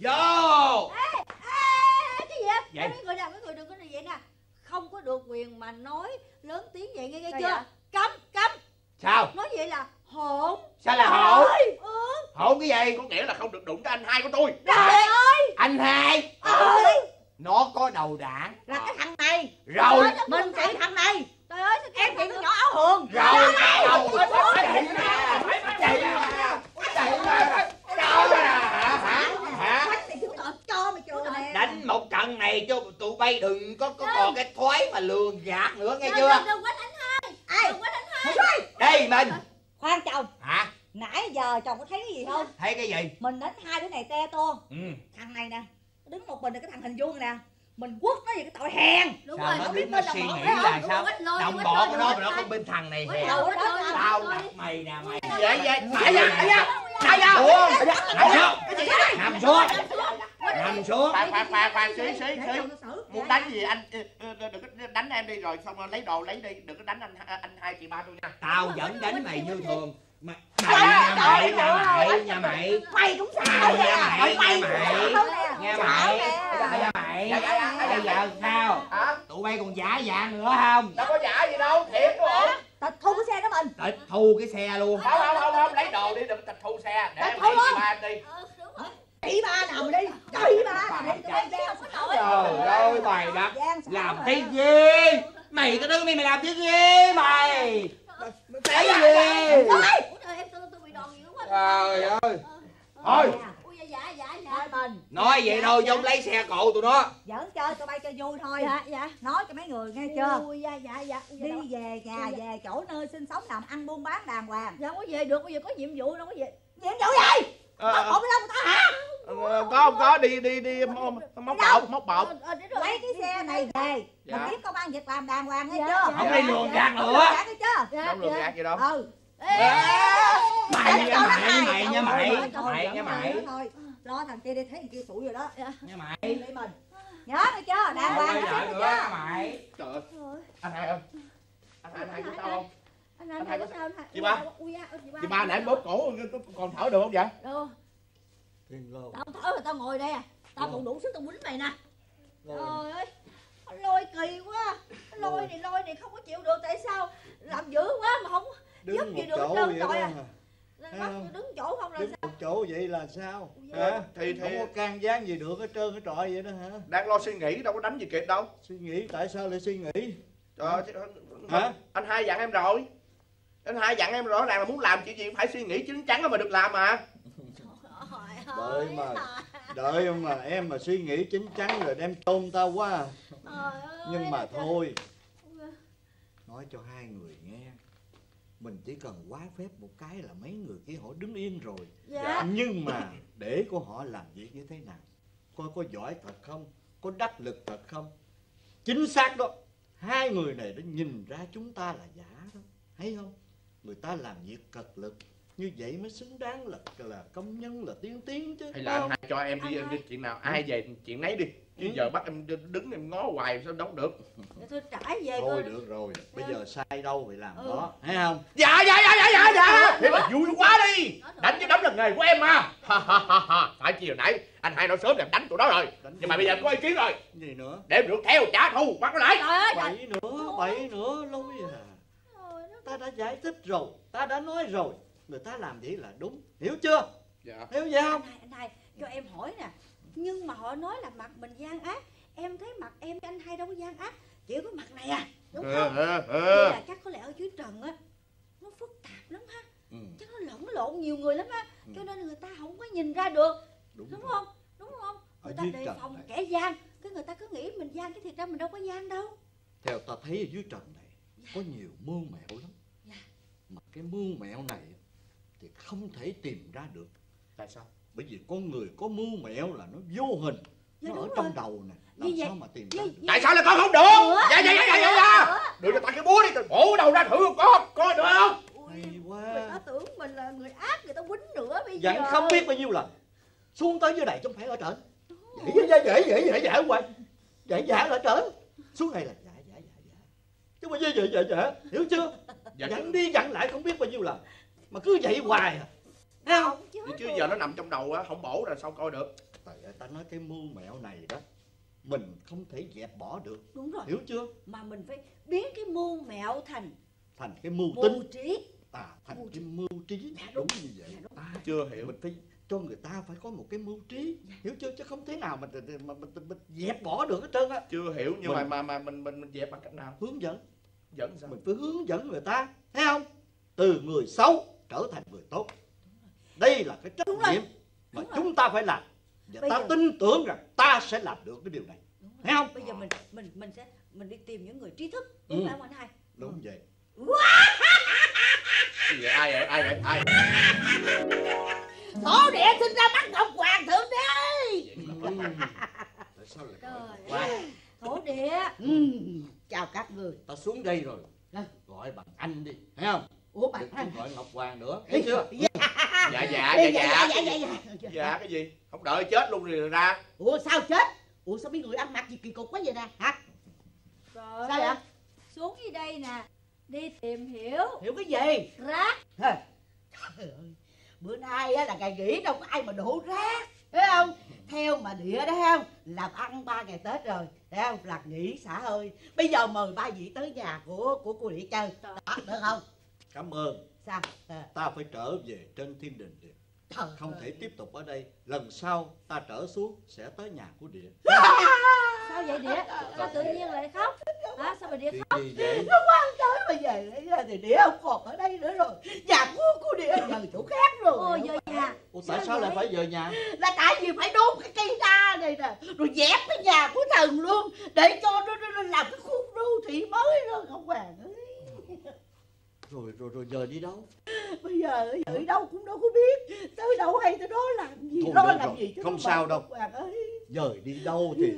Vô. Ê, ê, cái gì vậy? Vậy? Mấy người nè, mấy người đừng có như vậy nè. Không có được quyền mà nói lớn tiếng vậy nghe, nghe Sao chưa? vậy? Cấm, cấm. Sao? Nói vậy là hỗn sao là hổ Ừ, hôn cái gì? Có nghĩa là không được đụng tới anh hai của tôi. Trời ơi! anh hai! Ơi! Nó có đầu đảng là cái thằng này. Rồi. Mình chạy thằng này. Trời ơi em chị con nhỏ áo hường. Rồi. Chạy ra. chạy ra. ra. hả? hả? đánh một trận này cho tụi bay đừng có có còn cái thói mà lường gạt nữa nghe đừng chưa? đừng đừng quánh anh hai. Ai đừng quánh anh hai. Đây mình khoan chồng. Hả? Nãy giờ chồng có thấy cái gì không? Thấy cái gì? Mình đánh hai đứa này te to ừ. Thằng này nè đứng một mình là cái thằng hình vuông nè. Mình quất nó về cái tội hèn. Đúng sao rồi nó biết nó bên suy nghĩ bọn là sao? đồng bọn của nó mà nó có bên thằng này hèn tao đặt mày nè mày. Vậy vậy nãy giờ nãy giờ nãy giờ Ủa? nằm xuống nằm xuống. Khoan khoan khoan khoan xí xí xí. muốn đánh gì anh ờ, ờ, đừng có đánh em đi rồi xong rồi lấy đồ lấy đi đừng có đánh anh anh hai chị ba tôi nha. Tao vẫn đánh mày như thường. Mày mày nha mày nha mày. Nha mày mày. cũng sao Nghe mày, nghe mày. nghe mày nghe mày bây giờ sao? Tụi bay còn giả dạng nữa không? Đâu có giả gì đâu thiệt không tịch thu cái xe đó mình. Tịch thu cái xe luôn. Không không không không lấy đồ đi đừng tịch thu xe. Để em Tịch thu lấy luôn. ba em đi Chị ba nào mà đi. Chị ba nào đi. Tụi bay gian trời ơi mày gian làm cái gì? Mày cái đứa mày mày làm cái gì mày? Cái gì? trời em tôi tôi bị đòn nhiều quá. Trời ơi. thôi thôi. Ui dạ dạ dạ. Thôi mình. Nói vậy thôi giống lấy xe cộ tụi nó. Giỡn chơi tụi bay cho vui thôi. Dạ dạ. Nói cho mấy người nghe chưa? ui dạ dạ dạ. Dạ đi về nhà về chỗ nơi sinh sống làm ăn buôn bán đàng hoàng. Dạ không có về được bây giờ có nhiệm vụ đâu có về nhiệm vụ gì? Bắt bộ lông ta hả có không? Có đi đi đi móc bột móc bột Ờ, ờ, lấy cái xe này về. Dạ. mình kiếm công an việc làm đàng hoàng nghe Dạ, chưa? dạ. không đi luồn gạt Không nữa gạt dạ đâu lường dạ. gạt gì đâu. Ừ. Ê, mày nha mày mày nha mày. Mày nha mày. Thôi lo thằng kia đi thấy thằng kia sủi rồi đó. Nha mày. Đi mình. Nhớ nghe chưa? Đàng hoàng nghe nữa chưa? nha mày. Trời ơi. Anh hai ơi. Anh hai anh hai có sao không? Anh hai có sao anh hai Chị ba. dạ chị ba nãy bóp cổ còn thở được không vậy? Đâu, Thiên Lô. Tao thở rồi tao ngồi đây à? Tao còn đủ sức tao quýnh mày nè. Trời ơi lôi kỳ quá. Lôi này lôi này không có chịu được tại sao? Làm dữ quá mà không giúp Đứng gì một được chỗ đâu vậy trời à. bắt đứng chỗ không là Đứng sao? một chỗ vậy là sao? Dạ. hả? thì thì không có can gián gì được hết trơn cái trọi vậy đó hả? Đang lo suy nghĩ đâu có đánh gì kịp đâu. Suy nghĩ tại sao lại suy nghĩ? Trời ơi Hả? anh hai dặn em rồi. Anh hai dặn em rõ ràng là muốn làm chuyện gì phải suy nghĩ chín chắn rồi mà được làm mà đợi mà đợi mà em mà suy nghĩ chín chắn rồi đem chôn tao quá. Trời ơi, nhưng mà thôi. Nói cho hai người nghe mình chỉ cần quá phép một cái là mấy người kia họ đứng yên rồi. Dạ. Nhưng mà để của họ làm việc như thế nào? Coi có giỏi thật không? Có đắc lực thật không? Chính xác đó hai người này đã nhìn ra chúng ta là giả đó. Thấy không? Người ta làm việc cật lực như vậy mới xứng đáng là là công nhân là tiên tiến chứ hay là anh hai cho em đi em đi chuyện nào ai về chuyện nấy đi. Chứ Ừ. giờ bắt em đứng em ngó hoài sao đâu được. Để tôi trải về thôi coi được rồi bây giờ sai đâu phải làm Ừ. đó thấy không? Dạ dạ dạ dạ dạ dạ. Thế là vui quá đi. Đánh với đấm là nghề của em mà. Ha, ha, ha, ha. phải chiều nãy anh hai nói sớm là đánh tụi đó rồi. Đánh nhưng mà bây giờ có ý kiến rồi. Gì nữa? Để em được theo trả thù bắt nó lại. Trời ơi trời. Bậy nữa bậy nữa lôi à. Ta đã giải thích rồi ta đã nói rồi người ta làm vậy là đúng. Hiểu chưa? Dạ. Hiểu vậy không? Anh hai anh hai cho em hỏi nè. Nhưng mà họ nói là mặt mình gian ác. Em thấy mặt em với anh hai đâu có gian ác. Chỉ có mặt này à đúng ờ không? ờ Vậy ờ là chắc có lẽ ở dưới trần á nó phức tạp lắm ha. Ừ, chắc nó lẫn lộn nhiều người lắm ha Ừ. cho nên người ta không có nhìn ra được. Đúng, đúng rồi. không? Đúng không? Ở người ta dưới đề phòng này. kẻ gian. Cái người ta cứ nghĩ mình gian chứ thiệt ra mình đâu có gian đâu. Theo ta thấy ở dưới trần này có nhiều mưu mẹo lắm. Dạ. mà cái mưu mẹo này thì không thể tìm ra được. Tại sao? Bởi vì con người có mưu mẹo là nó vô hình Dạ, nó ở rồi. trong đầu nè làm vậy- sao mà tìm ra được? tại sao là con không được? Dạ dạ dạ dạ dạ dạ. Đưa cho ta cái búa đi tôi bổ đầu ra thử con coi được không? Hay người quá. ta tưởng mình là người ác người ta quýnh nữa bây dặn giờ. không biết bao nhiêu lần. Xuống tới dưới này chứ không phải ở trển dễ dễ dễ dễ dễ dễ hoài dễ dễ ở trển xuống này là dạ dạ dạ dạ chứ mà dễ dễ dễ dễ. Hiểu chưa? Dạ. Dặn đi dặn lại không biết bao nhiêu lần mà cứ vậy hoài à. Thấy không? Không, chứ giờ nó nằm trong đầu á không bổ ra sao coi được? Trời ơi, ta nói cái mưu mẹo này đó mình không thể dẹp bỏ được. Đúng rồi. Hiểu chưa? Mà mình phải biến cái mưu mẹo thành thành cái mưu mưu tính. trí. Tà thành cái mưu trí. Dạ, đúng. như vậy. Ta chưa hiểu. mình phải cho người ta phải có một cái mưu trí. Hiểu chưa? Chứ không thể nào mà mà, mà, mà, mà dẹp bỏ được hết trơn á. Chưa hiểu nhưng Mình- mà mà mà mình mình mình dẹp bằng cách nào? Hướng dẫn. Dẫn sao? Mình phải hướng dẫn người ta. Thấy không? Từ người xấu trở thành người tốt. Đây là cái trách nhiệm mà chúng ta phải làm. Và Bây ta giờ- tin tưởng rằng ta sẽ làm được cái điều này. Thấy không? Bây giờ mình mình mình sẽ mình đi tìm những người trí thức. Ừ. đúng không anh hai đúng vậy. Vậy? ai vậy? Ai vậy? Ai thổ địa sinh ra bắt ngọc hoàng thượng đế tại sao lại Trời thổ địa. Ừ. chào các người. Ta xuống đây rồi. Gọi bằng anh đi. Thấy không ủa bạn đừng gọi ngọc hoàng nữa. Thấy chưa? dạ dạ dạ dạ dạ dạ dạ dạ dạ. cái gì? Không đợi chết luôn rồi ra. Ủa sao chết? Ủa sao mấy người ăn mặc gì kỳ cục quá vậy nè? Hả? Trời sao ơi, vậy Xuống dưới đây nè Đi tìm hiểu. Hiểu cái gì? Rác. Trời ơi bữa nay á là ngày nghỉ đâu có ai mà đổ rác thấy không? Theo mà địa đó không? Làm ăn ba ngày tết rồi thấy không? Là nghỉ xả hơi. Bây giờ mời ba vị tới nhà của của cô địa chơi đó, được không cảm ơn. Sao? À, ta phải trở về trên thiên đình địa trời không ơi. thể tiếp tục ở đây. Lần sau ta trở xuống sẽ tới nhà của địa. Sao vậy địa? Sao tự nhiên lại khóc? Hả? Sao mà địa khóc? gì vậy nó quan tới bây giờ đấy, thì địa không còn ở đây nữa rồi. Nhà của của địa giờ chỗ khác rồi. Ôi giờ nhà. Ủa, tại sao lại phải về nhà? Là tại vì phải đốt cái cây đa này nè. Rồi dẹp cái nhà của thần luôn. Để cho nó, nó, nó làm cái khu đô thị mới đó không hoàng rồi rồi rồi giờ đi đâu? Bây giờ ở đâu cũng đâu có biết. Tới đâu hay tới đó làm gì Thôi được làm rồi, gì cho không sao đâu. Giờ đi đâu thì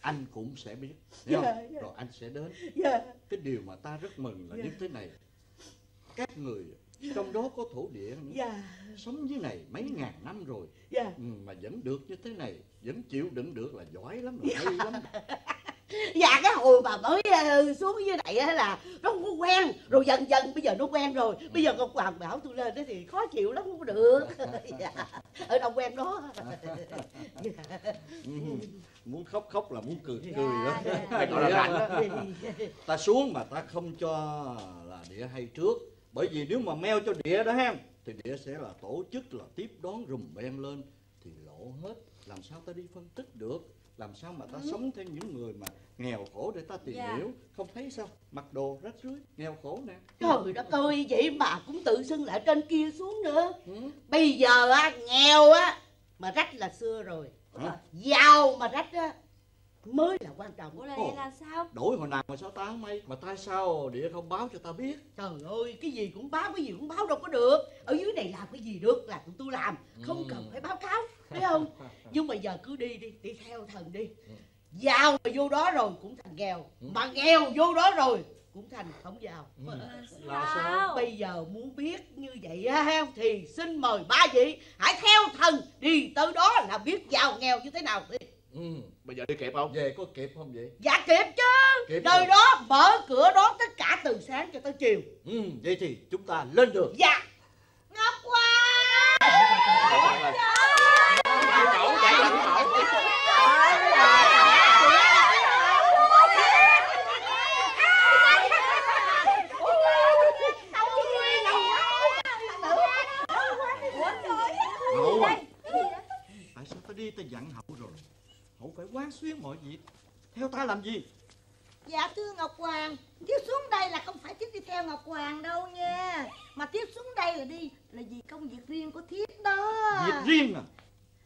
anh cũng sẽ biết hiểu không? dạ. rồi anh sẽ đến. Dạ cái điều mà ta rất mừng là Dạ. như thế này. Các người trong đó có thổ địa nữa. Dạ sống dưới này mấy ngàn năm rồi. Dạ ừ, mà vẫn được như thế này vẫn chịu đựng được là giỏi lắm rồi hay lắm dạ cái hồi mà mới ờ, xuống dưới này á là nó không có quen rồi dần dần bây giờ nó quen rồi bây giờ ngọc hoàng bảo tôi lên đó thì khó chịu lắm không có được dạ. ở đâu quen đó dạ. muốn khóc khóc là muốn cười Dạ, cười đó dạ. Phải gọi là Dạ. đó. ta xuống mà ta không cho là địa hay trước bởi vì nếu mà meo cho địa đó ha thì địa sẽ là tổ chức là tiếp đón rùm beng lên thì lộ hết làm sao ta đi phân tích được làm sao mà ta sống theo những người mà nghèo khổ để ta tìm Dạ. hiểu? Không thấy sao? Mặc đồ rách rưới nghèo khổ nè. Trời đất ơi vậy mà cũng tự xưng lại trên kia xuống nữa. Ừ. bây giờ á nghèo á mà rách là xưa rồi. Hả? giàu mà rách á mới là quan trọng. Ủa là vậy là sao? đổi hồi nào mà sao ta không hay? Mà tại sao địa không báo cho ta biết? Trời ơi cái gì cũng báo cái gì cũng báo đâu có được. Ở dưới này làm cái gì được là tụi tôi làm. Không Ừ. cần phải báo cáo thấy không? Nhưng mà giờ cứ đi đi đi theo thần đi. Giàu mà vô đó rồi cũng thành nghèo. Mà nghèo vô đó rồi cũng thành không giàu. Là sao? bây giờ muốn biết như vậy á ha, thì xin mời ba vị hãy theo thần đi tới đó là biết giàu nghèo như thế nào đi. Ừ. bây giờ đi kịp không? Về có kịp không vậy? Dạ kịp chứ. Kịp nơi rồi. đó mở cửa đón tất cả từ sáng cho tới chiều. Ừ. vậy thì chúng ta lên đường. Dạ. Ngọc hoa mẫu chạy lên mẫu hậu à tại sao ta đi ta dặn hậu rồi? Hậu phải quán xuyến mọi việc. Theo ta làm gì? Dạ thưa Ngọc Hoàng Tiếp xuống đây là không phải tiếp đi theo Ngọc Hoàng đâu nha. Mà tiếp xuống đây là đi Là vì công việc riêng của Thiết đó. Việc riêng à?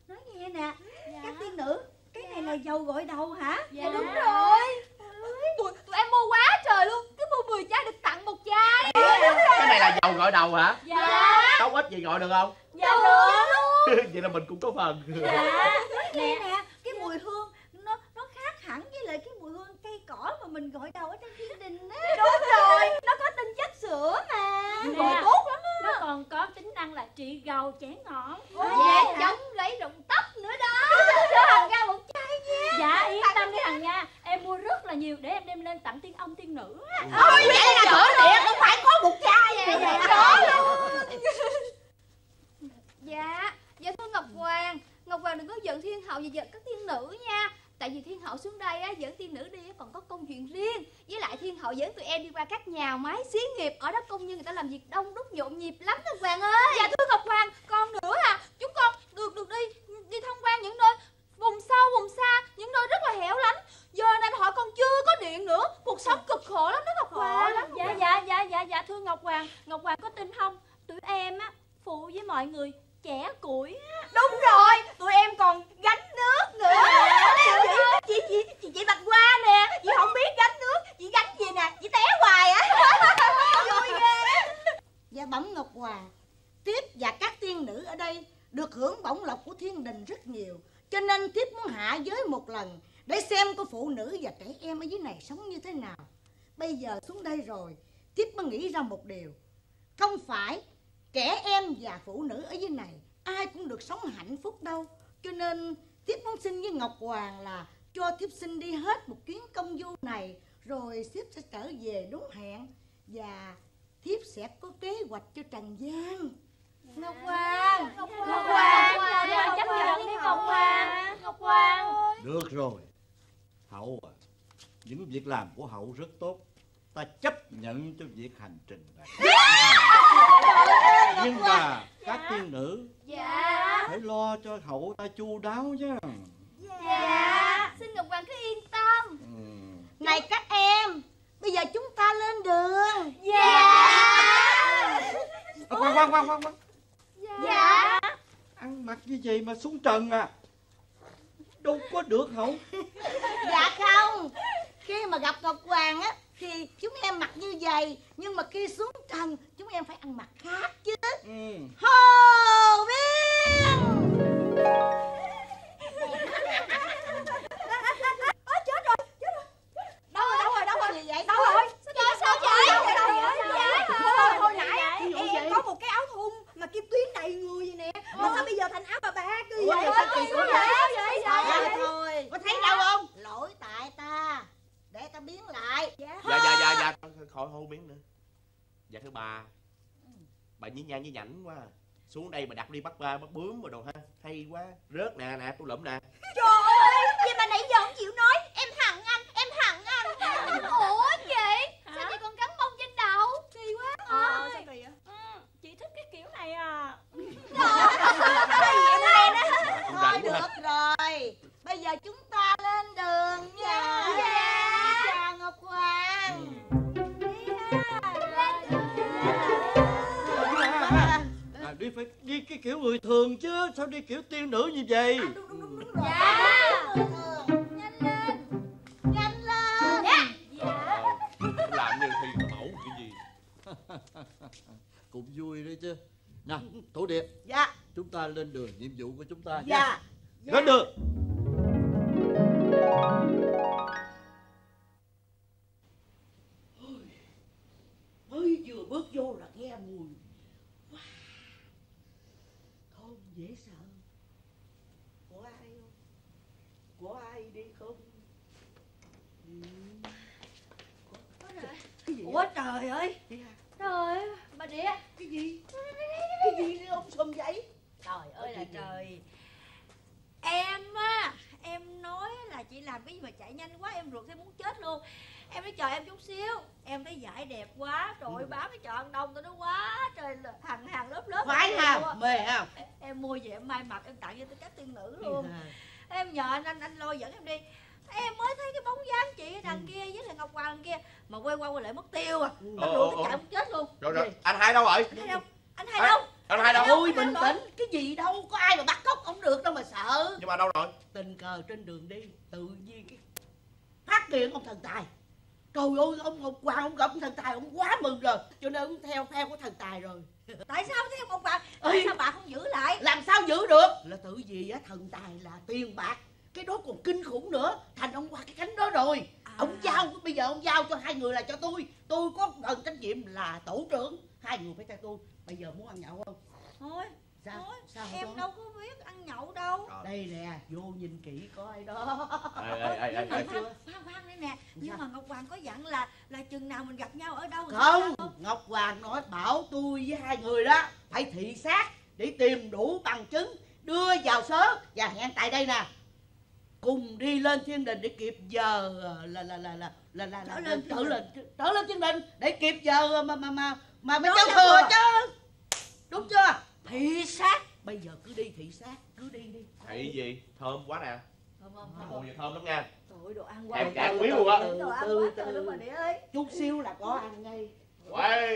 Nói nghe nè Các tiên nữ Cái này là dầu gội đầu hả? Dạ. đúng rồi. Tụi, tụi em mua quá trời luôn. Cứ mua 10 chai được tặng một chai. Cái này là dầu gội đầu hả? Dạ. Tóc ít vậy gọi được không? Dạ được. Vậy là mình cũng có phần. Nói nghe nè Cái mùi hương nó nó khác hẳn với lại cái mùi hương cây cỏ mà mình gội đầu ở trong thiên đình á. Đúng rồi. Nó có tinh chất sữa mà. Nè. Rồi. tốt lắm Nó còn có tính năng là trị gầu chén ngọn Dạ. chống lấy rụng tóc nữa đó. Cho Hằng ra một chai nha. Dạ yên tâm đi Hằng nha. Em mua rất là nhiều để em đem lên tặng tiên ông tiên nữ á. Thôi vậy là thổ địa không phải có một chai Dạ, vậy dạ, đó Dạ, dạ thưa Ngọc Hoàng. Ngọc Hoàng đừng có giận thiên hậu và giận các tiên nữ nha Tại vì thiên hậu xuống đây á, dẫn tiên nữ đi á, còn có công chuyện riêng. Với lại thiên hậu dẫn tụi em đi qua các nhà máy xí nghiệp ở đó công nhân người ta làm việc đông đúc nhộn nhịp lắm Ngọc Hoàng ơi. Dạ thưa Ngọc Hoàng con nữa à. Chúng con được được đi đi tham quan những nơi vùng sâu vùng xa những nơi rất là hẻo lánh. Giờ này họ còn chưa có điện nữa cuộc sống cực khổ lắm đó Ngọc Hoàng. Dạ dạ dạ dạ dạ thưa Ngọc Hoàng. Ngọc Hoàng có tin không? Tụi em á phụ với mọi người chẻ củi á. Đúng rồi tụi em còn nữa. Chị chị chị chị, chị bạch qua nè. Chị không biết gánh nước chị gánh gì nè. Chị té hoài á à. vui ghê. Và bẩm Ngọc hòa Tiếp và các tiên nữ ở đây Được hưởng bổng lộc của thiên đình rất nhiều Cho nên Tiếp muốn hạ giới một lần Để xem có phụ nữ và trẻ em ở dưới này sống như thế nào. Bây giờ xuống đây rồi Tiếp mới nghĩ ra một điều. Không phải trẻ em và phụ nữ ở dưới này Ai cũng được sống hạnh phúc đâu Cho nên Tiếp muốn xin với Ngọc Hoàng là Cho Tiếp xin đi hết một chuyến công du này Rồi Tiếp sẽ trở về đúng hẹn Và thiếp sẽ có kế hoạch cho Trần gian Ngọc Hoàng Ngọc Ngọc Hoàng Hoàng Ngọc Hoàng chấp nhận đi Ngọc Hoàng Ngọc Hoàng. Được rồi. Hậu à Những việc làm của Hậu rất tốt Ta chấp nhận cho việc hành trình này. Nhưng mà các tiên nữ Dạ. Phải lo cho Hậu ta chu đáo chứ. Dạ. Xin Ngọc Hoàng cứ yên tâm. Này các em Bây giờ chúng ta lên đường. Dạ. À, Khoan khoan khoan khoan khoan. Dạ. Ăn mặc như vậy mà xuống trần à? Đâu có được Hậu. Dạ không. Khi mà gặp Ngọc Hoàng á Thì chúng em mặc như vậy Nhưng mà khi xuống trần Chúng em phải ăn mặc khác chứ. Ừ. Hồ Biên đâu rồi đâu rồi đâu rồi? Gì vậy? Đâu rồi? Sao sao vậy? đâu rồi đâu rồi Dạ. Hồi- hồi nãy em vậy? có một cái áo thun mà kim tuyến đầy người vậy nè. Mà sao bây giờ thành áo bà ba Ủa, vậy? sao? Kỳ cục vậy? vậy? Thôi. Có thấy đâu không? Lỗi tại ta Để ta biến lại. Dạ. Dạ dạ dạ khỏi hô biến nữa. Dạ thưa bà bà nhí nha nhí nhảnh quá. À. xuống đây mà đặt đi bắt ba bắt bướm rồi đồ ha. Hay quá. Rớt nè nè tôi lụm nè. Trời ơi vậy mà nãy giờ không chịu nói. Em hận anh em hận anh. Ủa chị? Sao chị còn cắm bông trên đầu? Kỳ quá. Ờ, sao kỳ vậy? Đi cái kiểu người thường chứ Sao đi kiểu tiên nữ như vậy? Dạ. Nhanh lên làm như thi mẫu cái gì? Cũng vui đấy chứ. Nào Thủ Điệp. Dạ. Chúng ta lên đường nhiệm vụ của chúng ta Dạ. Nha Lên đường mới vừa bước vô là nghe mùi wow. thơm dễ sợ của ai không của ai đi không ừ. cái gì ủa trời ơi Trời bà địa cái gì cái gì đi ông sùm vậy trời ơi là trời. Em á em nói là chị làm cái gì mà chạy nhanh quá em ruột em muốn chết luôn. Em nói chờ em chút xíu em thấy giải đẹp quá trời ơi bán cái chợ ăn đông tao nó quá trời hàng hàng lớp lớp khoái mua. mê ha em mua về em may mặc em tặng cho tất cả tiên nữ luôn. Em nhờ anh anh anh lôi dẫn em đi. Em mới thấy cái bóng dáng chị ở đằng kia với thằng ngọc hoàng đằng kia mà quay qua quay lại mất tiêu à. Ờ, tao chạy muốn chết luôn. Rồi rồi anh hai đâu rồi anh hai đâu? Anh hai đâu anh hai đâu thôi bình tĩnh. Cái gì đâu có ai mà bắt cóc không được đâu mà sợ. Nhưng mà đâu rồi? Tình cờ trên đường đi tự nhiên cái phát hiện ông thần tài. Trời ơi ông ngọc hoàng ông gặp ông thần tài ông quá mừng rồi. Cho nên ông theo theo của thần tài rồi. Tại sao thấy ngọc hoàng tại sao bà không giữ lại? Làm sao giữ được? Là tự vì á thần tài là tiền bạc cái đó còn kinh khủng nữa. Thành ông qua cái cánh đó rồi. Ông giao bây giờ ông giao cho hai người là cho tôi. Tôi có phần trách nhiệm là tổ trưởng. Hai người phải theo tôi bây giờ muốn ăn nhậu không? Thôi sao? thôi. Sao em không đâu có biết ăn nhậu đâu. Đây nè vô nhìn kỹ coi đó. Ê, ê, ê, ê, Khoan, khoan, đây nè. Nhưng mà ngọc hoàng có dặn là là chừng nào mình gặp nhau ở đâu không sao? ngọc hoàng nói bảo tôi với hai người đó phải thị sát để tìm đủ bằng chứng đưa vào sớ và hẹn tại đây nè. Cùng đi lên thiên đình để kịp giờ ờ, là là là là là là, là Trở lên trở lên trở lên chương trình để kịp giờ mà mà mà mà mới cháu thừa chứ. Đúng chưa? Thị sát. Bây giờ cứ đi thị sát. Cứ đi đi. Thị gì? Thơm quá nè. Không? Không. Mùi gì thơm lắm nha. Trời ơi, đồ ăn quá. Em cả quý luôn á. quá trời luôn mà đĩa ơi. chút xíu là có ăn ngay. Quay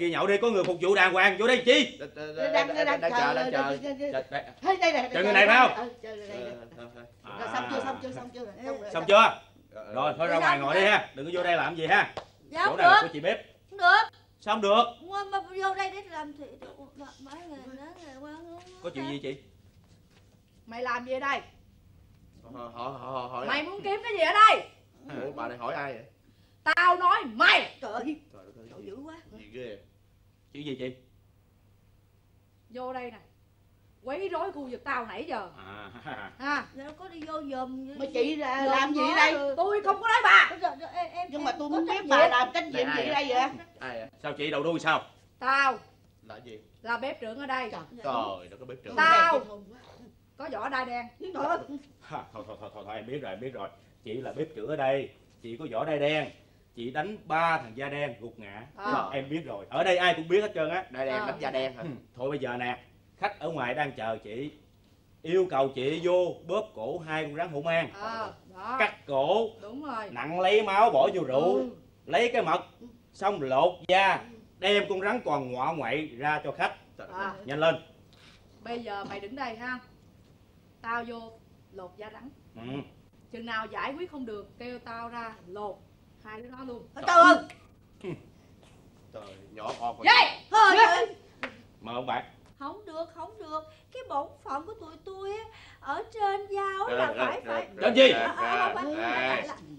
kia nhậu đi có người phục vụ đàng hoàng vô đây chi? Đang đang chờ đang chờ. Thấy đây nè Chờ người này phải không? Ờ, chờ người này nè. Ờ, Rồi, xong chưa xong chưa xong chưa? Xong chưa? rồi thôi ra ngoài ngồi đi ha. Đừng có vô đây làm gì ha. Chỗ này là được. của chị bếp. Không được. Sao không được. Mà, mà vô đây để làm thị mấy người đó người qua có chuyện gì chị? Mày làm gì ở đây? Hỏi hỏi hỏi hỏi. Mày muốn kiếm cái gì ở đây? Ủa bà này hỏi ai vậy? Tao nói mày. Trời ơi. Trời ơi dữ quá. Gì ghê chuyện gì chị? Vô đây nè. Quấy rối khu vực tao nãy giờ. À. Ha. Dạ đâu có đi vô dùm mà chị là làm gì đây? Ừ. Tôi không có nói bà. Trời, trời, em, em, nhưng mà tôi muốn biết bà làm trách nhiệm gì đây vậy Ai sao chị đầu đuôi sao? Tao Là gì? là bếp trưởng ở đây. Trời. Nó có bếp trưởng. Tao Có vỏ đai đen. Trời. Thôi, thôi thôi thôi thôi em biết rồi em biết rồi. Chị là bếp trưởng ở đây chị có vỏ đai đen chị đánh ba thằng da đen gục ngã. Ờ. em biết rồi. Ở đây ai cũng biết hết trơn á. Đây đen Ờ. đánh da đen hả? Ừ, thôi bây giờ nè khách ở ngoài đang chờ chị. Yêu cầu chị vô bóp cổ hai con rắn hổ mang. Ờ đó. Cắt cổ. Đúng rồi. Nặng lấy máu bỏ vô rượu. Lấy cái mật. Xong lột da. Đem con rắn còn ngọ ngoại ra cho khách. À, nhanh lên. Bây giờ mày đứng đây ha. Tao vô lột da rắn. Ừ. Chừng nào giải quyết không được Kêu tao ra lột Hai đứa nó luôn. Trời ơi Trời nhỏ con Dậy Thôi, mời ông bạn. Không được không được. Cái bổn phận của tụi tôi á, ở trên giao là rồi, phải rồi, phải. Làm gì?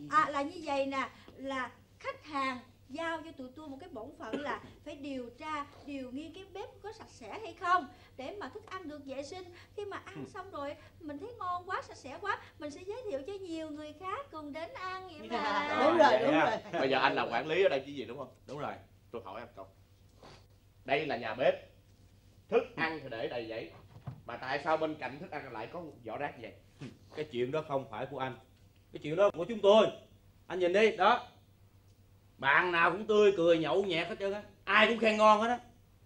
à, là như vậy nè là khách hàng giao cho tụi tôi một cái bổn phận là phải điều tra điều nghiên cái bếp có sạch sẽ hay không để mà thức ăn được vệ sinh. Khi mà ăn xong rồi mình thấy ngon quá sạch sẽ quá mình sẽ giới thiệu cho nhiều người khác cùng đến ăn vậy mà. Đúng rồi đúng rồi. Bây giờ anh là quản lý ở đây chứ gì đúng không? đúng rồi. Tôi hỏi em câu. Đây là nhà bếp. Thức ăn thì để đầy vậy. Mà tại sao bên cạnh thức ăn lại có vỏ rác vậy? cái chuyện đó không phải của anh. Cái chuyện đó của chúng tôi. Anh nhìn đi đó. Bạn nào cũng tươi cười nhậu nhẹt hết trơn á. Ai cũng khen ngon hết á.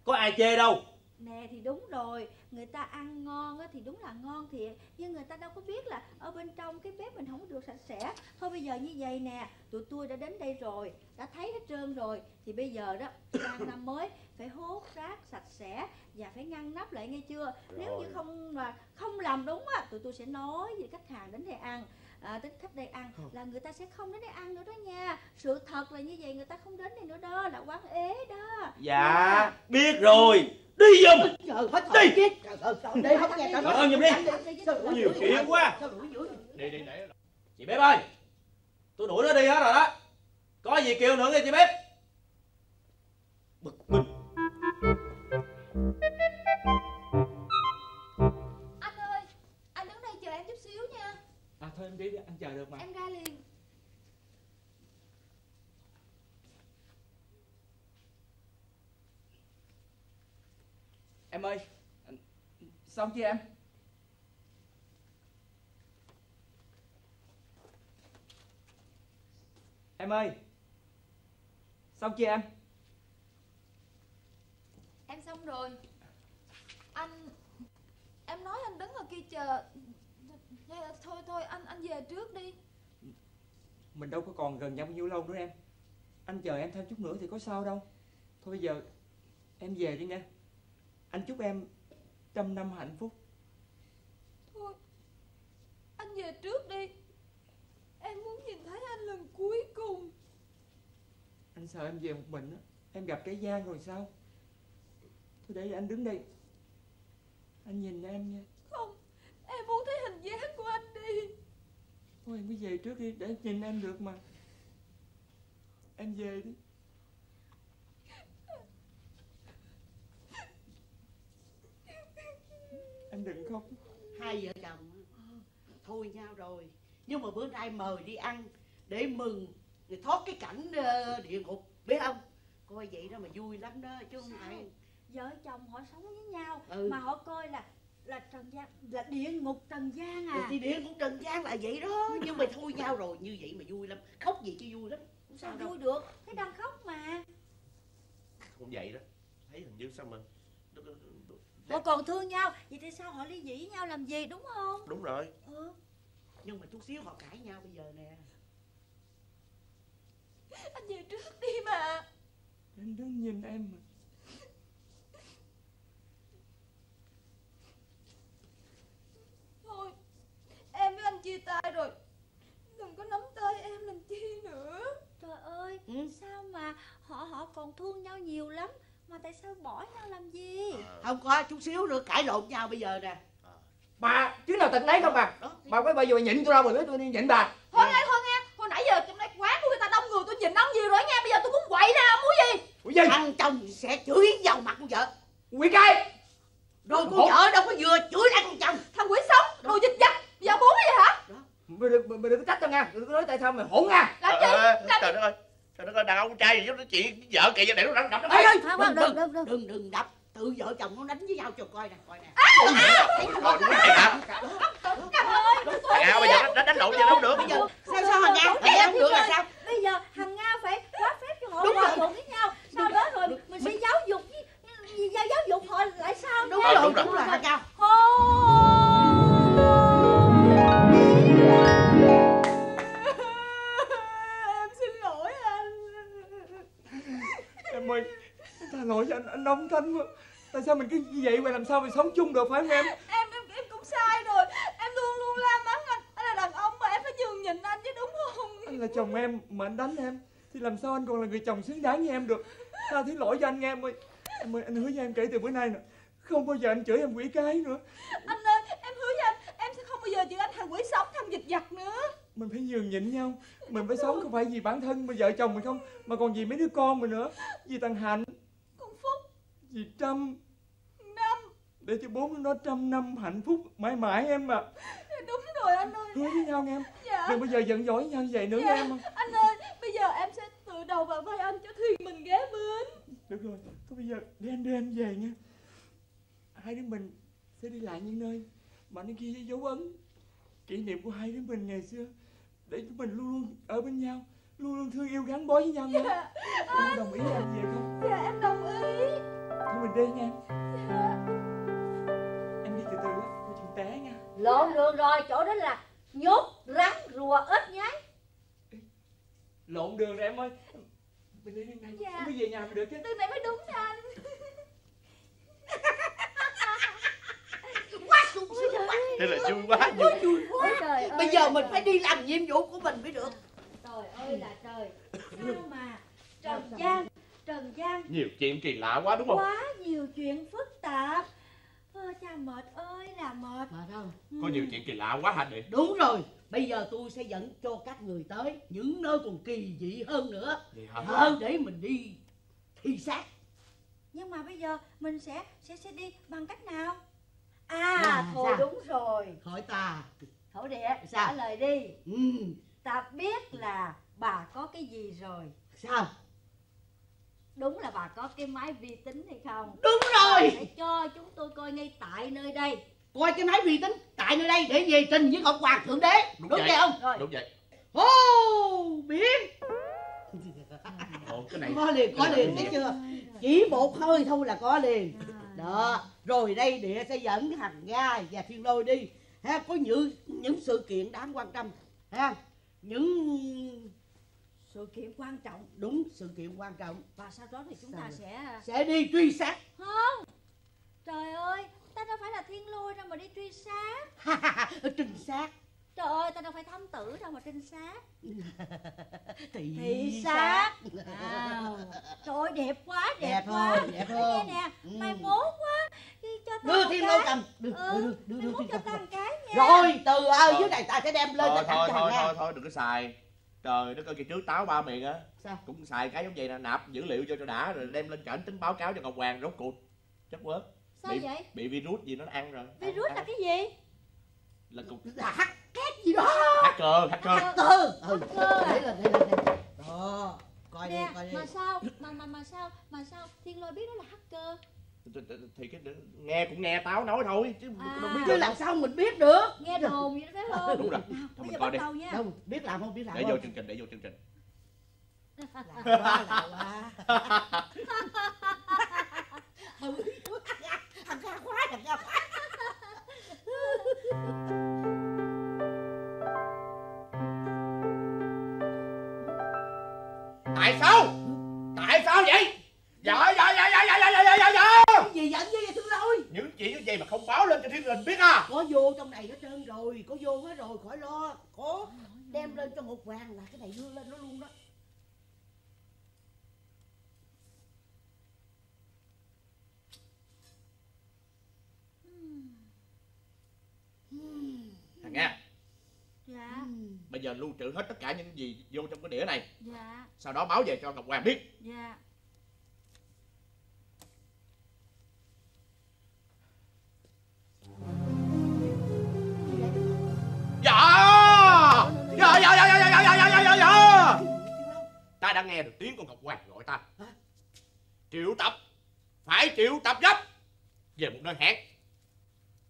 Có ai chê đâu nè thì đúng rồi. Người ta ăn ngon á thì đúng là ngon thiệt. Nhưng người ta đâu có biết là ở bên trong cái bếp mình không được sạch sẽ. Thôi bây giờ như vậy nè tụi tôi đã đến đây rồi đã thấy hết trơn rồi. Thì bây giờ đó sang năm mới phải hốt rác sạch sẽ và phải ngăn nắp lại nghe chưa? Nếu như Rồi. không mà không làm đúng á tụi tôi sẽ nói với khách hàng đến đây ăn à, đến khách đây ăn là người ta sẽ không đến đây ăn nữa đó nha. Sự thật là như vậy người ta không đến đây nữa đó là quán ế đó. Dạ biết rồi. Đi giùm. Trời hết Đi. chết Trời ơi đi không nghe Trời ơi, giùm đi. Sao đuổi Nhiều chuyện quá. Đi đi để Chị bếp ơi Tôi đuổi nó đi hết rồi đó. Có gì kêu nữa nghe chị bếp Em ơi Xong chưa em? Em ơi Xong chưa em? Em xong rồi. Anh Em nói anh đứng ở kia chờ. Thôi thôi anh anh về trước đi. Mình đâu có còn gần nhau bao nhiêu lâu nữa em. Anh chờ em thêm chút nữa thì có sao đâu. Thôi bây giờ Em về đi nha Anh chúc em trăm năm hạnh phúc. Thôi Anh về trước đi. Em muốn nhìn thấy anh lần cuối cùng. Anh sợ em về một mình á. Em gặp cái gian rồi sao? Thôi để anh đứng đây. Anh nhìn em nha. Không Em muốn thấy hình dáng của anh đi. Thôi em cứ về trước đi để nhìn em được mà. Em về đi Em đừng khóc. Hai vợ chồng. Thôi nhau rồi. Nhưng mà bữa nay mời đi ăn để mừng rồi thoát cái cảnh ờ, địa ngục biết không? Coi vậy đó mà vui lắm đó chứ không phải. Vợ chồng họ sống với nhau Ừ. mà họ coi là là trần gian là địa ngục trần gian à. Thì địa ngục trần gian là vậy đó nhưng mà thôi nhau rồi như vậy mà vui lắm. Khóc gì chứ vui lắm. Không sao sao đâu. vui được thấy đang khóc mà. Không vậy đó. Thấy hình như sao mà họ còn thương nhau? Vậy thì sao? Họ ly dị với nhau làm gì đúng không? Đúng rồi. Ừ. nhưng mà chút xíu họ cãi nhau bây giờ nè. Anh về trước đi mà. Em đứng nhìn em mà. Thôi Em với anh chia tay rồi. Đừng có nắm tay em làm chi nữa. Trời ơi sao mà họ họ còn thương nhau nhiều lắm mà tại sao bỏ nhau làm gì? Không có chút xíu nữa cãi lộn nhau bây giờ nè. Bà chứ nào tận đấy không bà. Bà có bao giờ bà nhịn tôi đâu mà biết tôi đi nhịn bà. Thôi nghe thôi nghe. Hồi nãy giờ trong đây quán của người ta đông người tôi nhìn ông nhiều rồi nha Bây giờ tôi muốn quậy nè ông muốn gì? Ủa gì? Thằng chồng sẽ chửi vào mặt con vợ. Quỷ cái? Rồi con vợ đâu có vừa chửi lại con chồng. Thằng quỷ sống Đồ dịch dặt Giờ muốn cái gì hả? Mày đừng, mày đừng có trách tao nha Đừng có nói tại sao mày hỗn nha. Làm Trời ơi, Trời đất ơi Trời đất ơi đàn ông trai gì nói chuyện vợ kìa để nó đập đập nó đừng, đừng, đừng, đừng, đừng, đừng đập. Tự vợ chồng nó đánh với nhau cho coi nè coi nè. Vậy Thằng Ao bây giờ nó đánh lộn cho nó không được. Bây giờ sao sao hằng nga? Hằng nga không được là sao? bây giờ hằng nga phải quá phép cho họ hòa thuận với nhau. Sau đó rồi mình sẽ giáo dục với giáo dục họ lại sao? Đúng rồi đúng rồi. hằng nga lỗi cho anh, anh Đông Thanh quá. Tại sao mình cứ như vậy mà làm sao mình sống chung được phải không em? Em em em cũng sai rồi. Em luôn luôn la mắng anh. Anh là đàn ông mà em phải nhường nhịn anh chứ đúng không? Anh là chồng em mà anh đánh em. Thì làm sao anh còn là người chồng xứng đáng với em được? Tha thứ lỗi cho anh nghe em ơi. Em ơi anh hứa với em kể từ bữa nay nè. Không bao giờ anh chửi em quỷ cái nữa. Anh ơi em hứa với anh Em sẽ không bao giờ chịu anh thằng quỷ sống thằng dịch giặt nữa. Mình phải nhường nhịn nhau. Mình phải sống không phải vì bản thân mà vợ chồng mình không Mà còn vì mấy đứa con mình nữa. Vì thằng Hạnh Vì Trâm Năm? Để cho bốn nó trăm năm hạnh phúc mãi mãi em mà Đúng rồi anh ơi. Hứa với nhau nghe em. Dạ. Đừng bao giờ giận dỗi nhau như vậy nữa dạ. nghe em Anh ơi bây giờ em sẽ tự đầu vào vai anh cho thuyền mình ghé bến Được rồi Thôi bây giờ để anh đưa em về nha. Hai đứa mình sẽ đi lại những nơi Mà nó ghi dấu ấn Kỷ niệm của hai đứa mình ngày xưa. Để chúng mình luôn luôn ở bên nhau Luôn luôn thương yêu gắn bó với nhau nha. Dạ. Em có đồng ý làm về không? Dạ em đồng ý. Thôi mình đi nha. Dạ. Té nha. Lộn đường rồi chỗ đó là nhốt rắn rùa ếch nhái lộn đường rồi em ơi. Mình đi đường này Dạ. mới về nhà mình được chứ. Từ này mới đúng nha anh. Quá sung sướng quá. thế là vui quá vui vui. quá trời ơi, bây giờ mình phải đi làm nhiệm vụ của mình mới được trời ơi là trời. Sao mà trần gian trần gian nhiều chuyện kỳ lạ quá đúng không? quá nhiều chuyện phức tạp. Ơ, cha mệt ơi là mệt. Mà không? Có nhiều chuyện kỳ lạ quá hả đệ? Đúng rồi bây giờ tôi sẽ dẫn cho các người tới những nơi còn kỳ dị hơn nữa. Vậy hả? hơn để mình đi thi xác. Nhưng mà bây giờ mình sẽ sẽ sẽ đi bằng cách nào? À À, thôi sao? đúng rồi. Hỏi ta. Thổ địa Sao? trả lời đi. Ừ ta biết là bà có cái gì rồi. Sao? Đúng là bà có cái máy vi tính hay không? Đúng rồi. sẽ cho chúng tôi coi ngay tại nơi đây. Coi cái máy vi tính tại nơi đây để về trình với ngọc hoàng thượng đế. Đúng, vậy. vậy không? Rồi. Đúng vậy. Hô biến Ồ, cái này có liền có liền thấy chưa? chỉ một hơi thôi là có liền. Đó rồi đây địa sẽ dẫn hằng nga và thiên lôi đi. Ha có những những sự kiện đáng quan tâm ha những sự kiện quan trọng đúng sự kiện quan trọng. Và sau đó thì chúng ta Sao? sẽ sẽ đi truy sát không! Trời ơi ta đâu phải là thiên lôi đâu mà đi truy sát trinh sát trời ơi ta đâu phải thám tử đâu mà trinh sát. Thị, thị sát. Wow. trời ơi đẹp quá đẹp, Đẹp quá. thôi, đẹp không? nghe nè Ừ. mày muốn quá. Đi cho ta đưa cái. lôi cầm. Đưa, ừ, đưa, đưa, đưa, đưa thiên cho cầm. ta một cái nha. Rồi từ ở Thôi. dưới này ta sẽ đem lên thôi thôi cho thôi thôi thôi đừng có xài. Trời đất ơi kỳ trước táo ba miệng á. Sao? Cũng xài cái giống vậy nè nạp dữ liệu vô cho đã rồi đem lên trển tính báo cáo cho ngọc hoàng rốt cuộc. Chất quớt sao bị, vậy? bị virus gì nó ăn rồi. Virus là cái gì là cục là hack két gì đó. Hacker hacker. Hacker. Ừ Hacker. à? để lên để lên. Đây đó coi đi coi đi. mà sao mà mà mà sao mà sao thiên lôi biết đó là hacker? Thì, cái nghe cũng nghe táo nói thôi chứ À. đâu biết chứ được. làm sao mình biết được? Nghe đồn vậy đó phải không? Đúng rồi. Nào thôi mình coi đi. nha. Đâu biết làm không biết làm để vô không? chương trình để vô chương trình. Lạ quá lạ quá. Thằng ca quá thằng ca quá tại sao? Tại sao vậy? Dạ dạ dạ dạ dạ dạ dạ dạ dạ dạ. Cái gì giận với vậy thương lôi? Những chuyện như vậy mà không báo lên cho thiên đình biết à? Có vô trong này hết trơn rồi. Có vô hết rồi khỏi lo. Có đem lên cho ngọc hoàng là cái này đưa lên nó luôn đó nghe dạ. Bây giờ lưu trữ hết tất cả những gì vô trong cái đĩa này. Dạ. Sau đó báo về cho ngọc hoàng biết. Dạ. Dạ. Dạ dạ dạ dạ dạ dạ dạ dạ dạ. Dạ ta đã nghe được tiếng con ngọc hoàng gọi ta. Triệu tập. Phải triệu tập gấp. Về một nơi hẹn.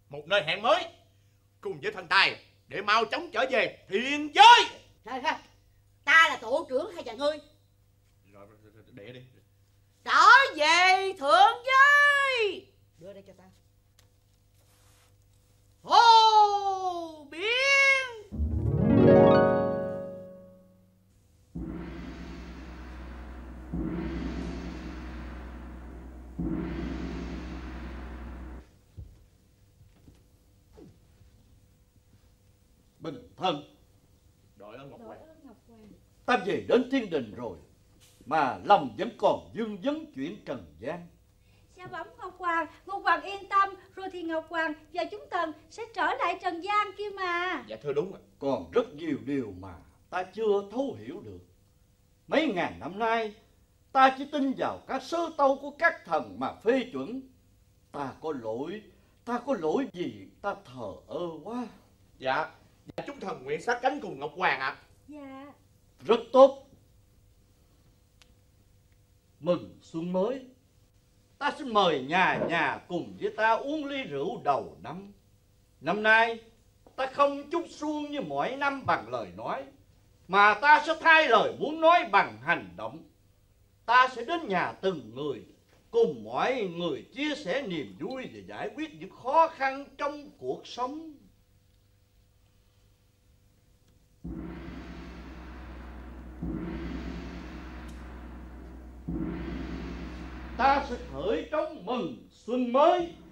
Một nơi hẹn mới cùng với thần tài để mau chóng trở về thiên giới. Thôi thôi ta là tổ trưởng hay là ngươi? Rồi rồi, rồi, để đi. Trở về thượng giới. Đưa đây cho ta. Hô biến về đến thiên đình rồi Mà lòng vẫn còn vương vấn chuyện trần gian. Dạ bẩm Ngọc Hoàng, Ngọc Hoàng yên tâm, rồi thì Ngọc Hoàng và chúng thần sẽ trở lại Trần gian kia mà. dạ thưa đúng ạ. Còn rất nhiều điều mà ta chưa thấu hiểu được. Mấy ngàn năm nay Ta chỉ tin vào các sơ tâu của các thần mà phê chuẩn. Ta có lỗi Ta có lỗi gì ta thờ ơ quá. Dạ dạ chúng thần nguyện sát cánh cùng ngọc hoàng ạ. Dạ. Rất tốt. Mừng xuân mới. Ta xin mời nhà nhà cùng với ta uống ly rượu đầu năm. Năm nay, ta không chúc xuân như mỗi năm bằng lời nói, Mà ta sẽ thay lời muốn nói bằng hành động. Ta sẽ đến nhà từng người, cùng mọi người chia sẻ niềm vui và giải quyết những khó khăn trong cuộc sống. Ta sẽ khởi trống mừng xuân mới.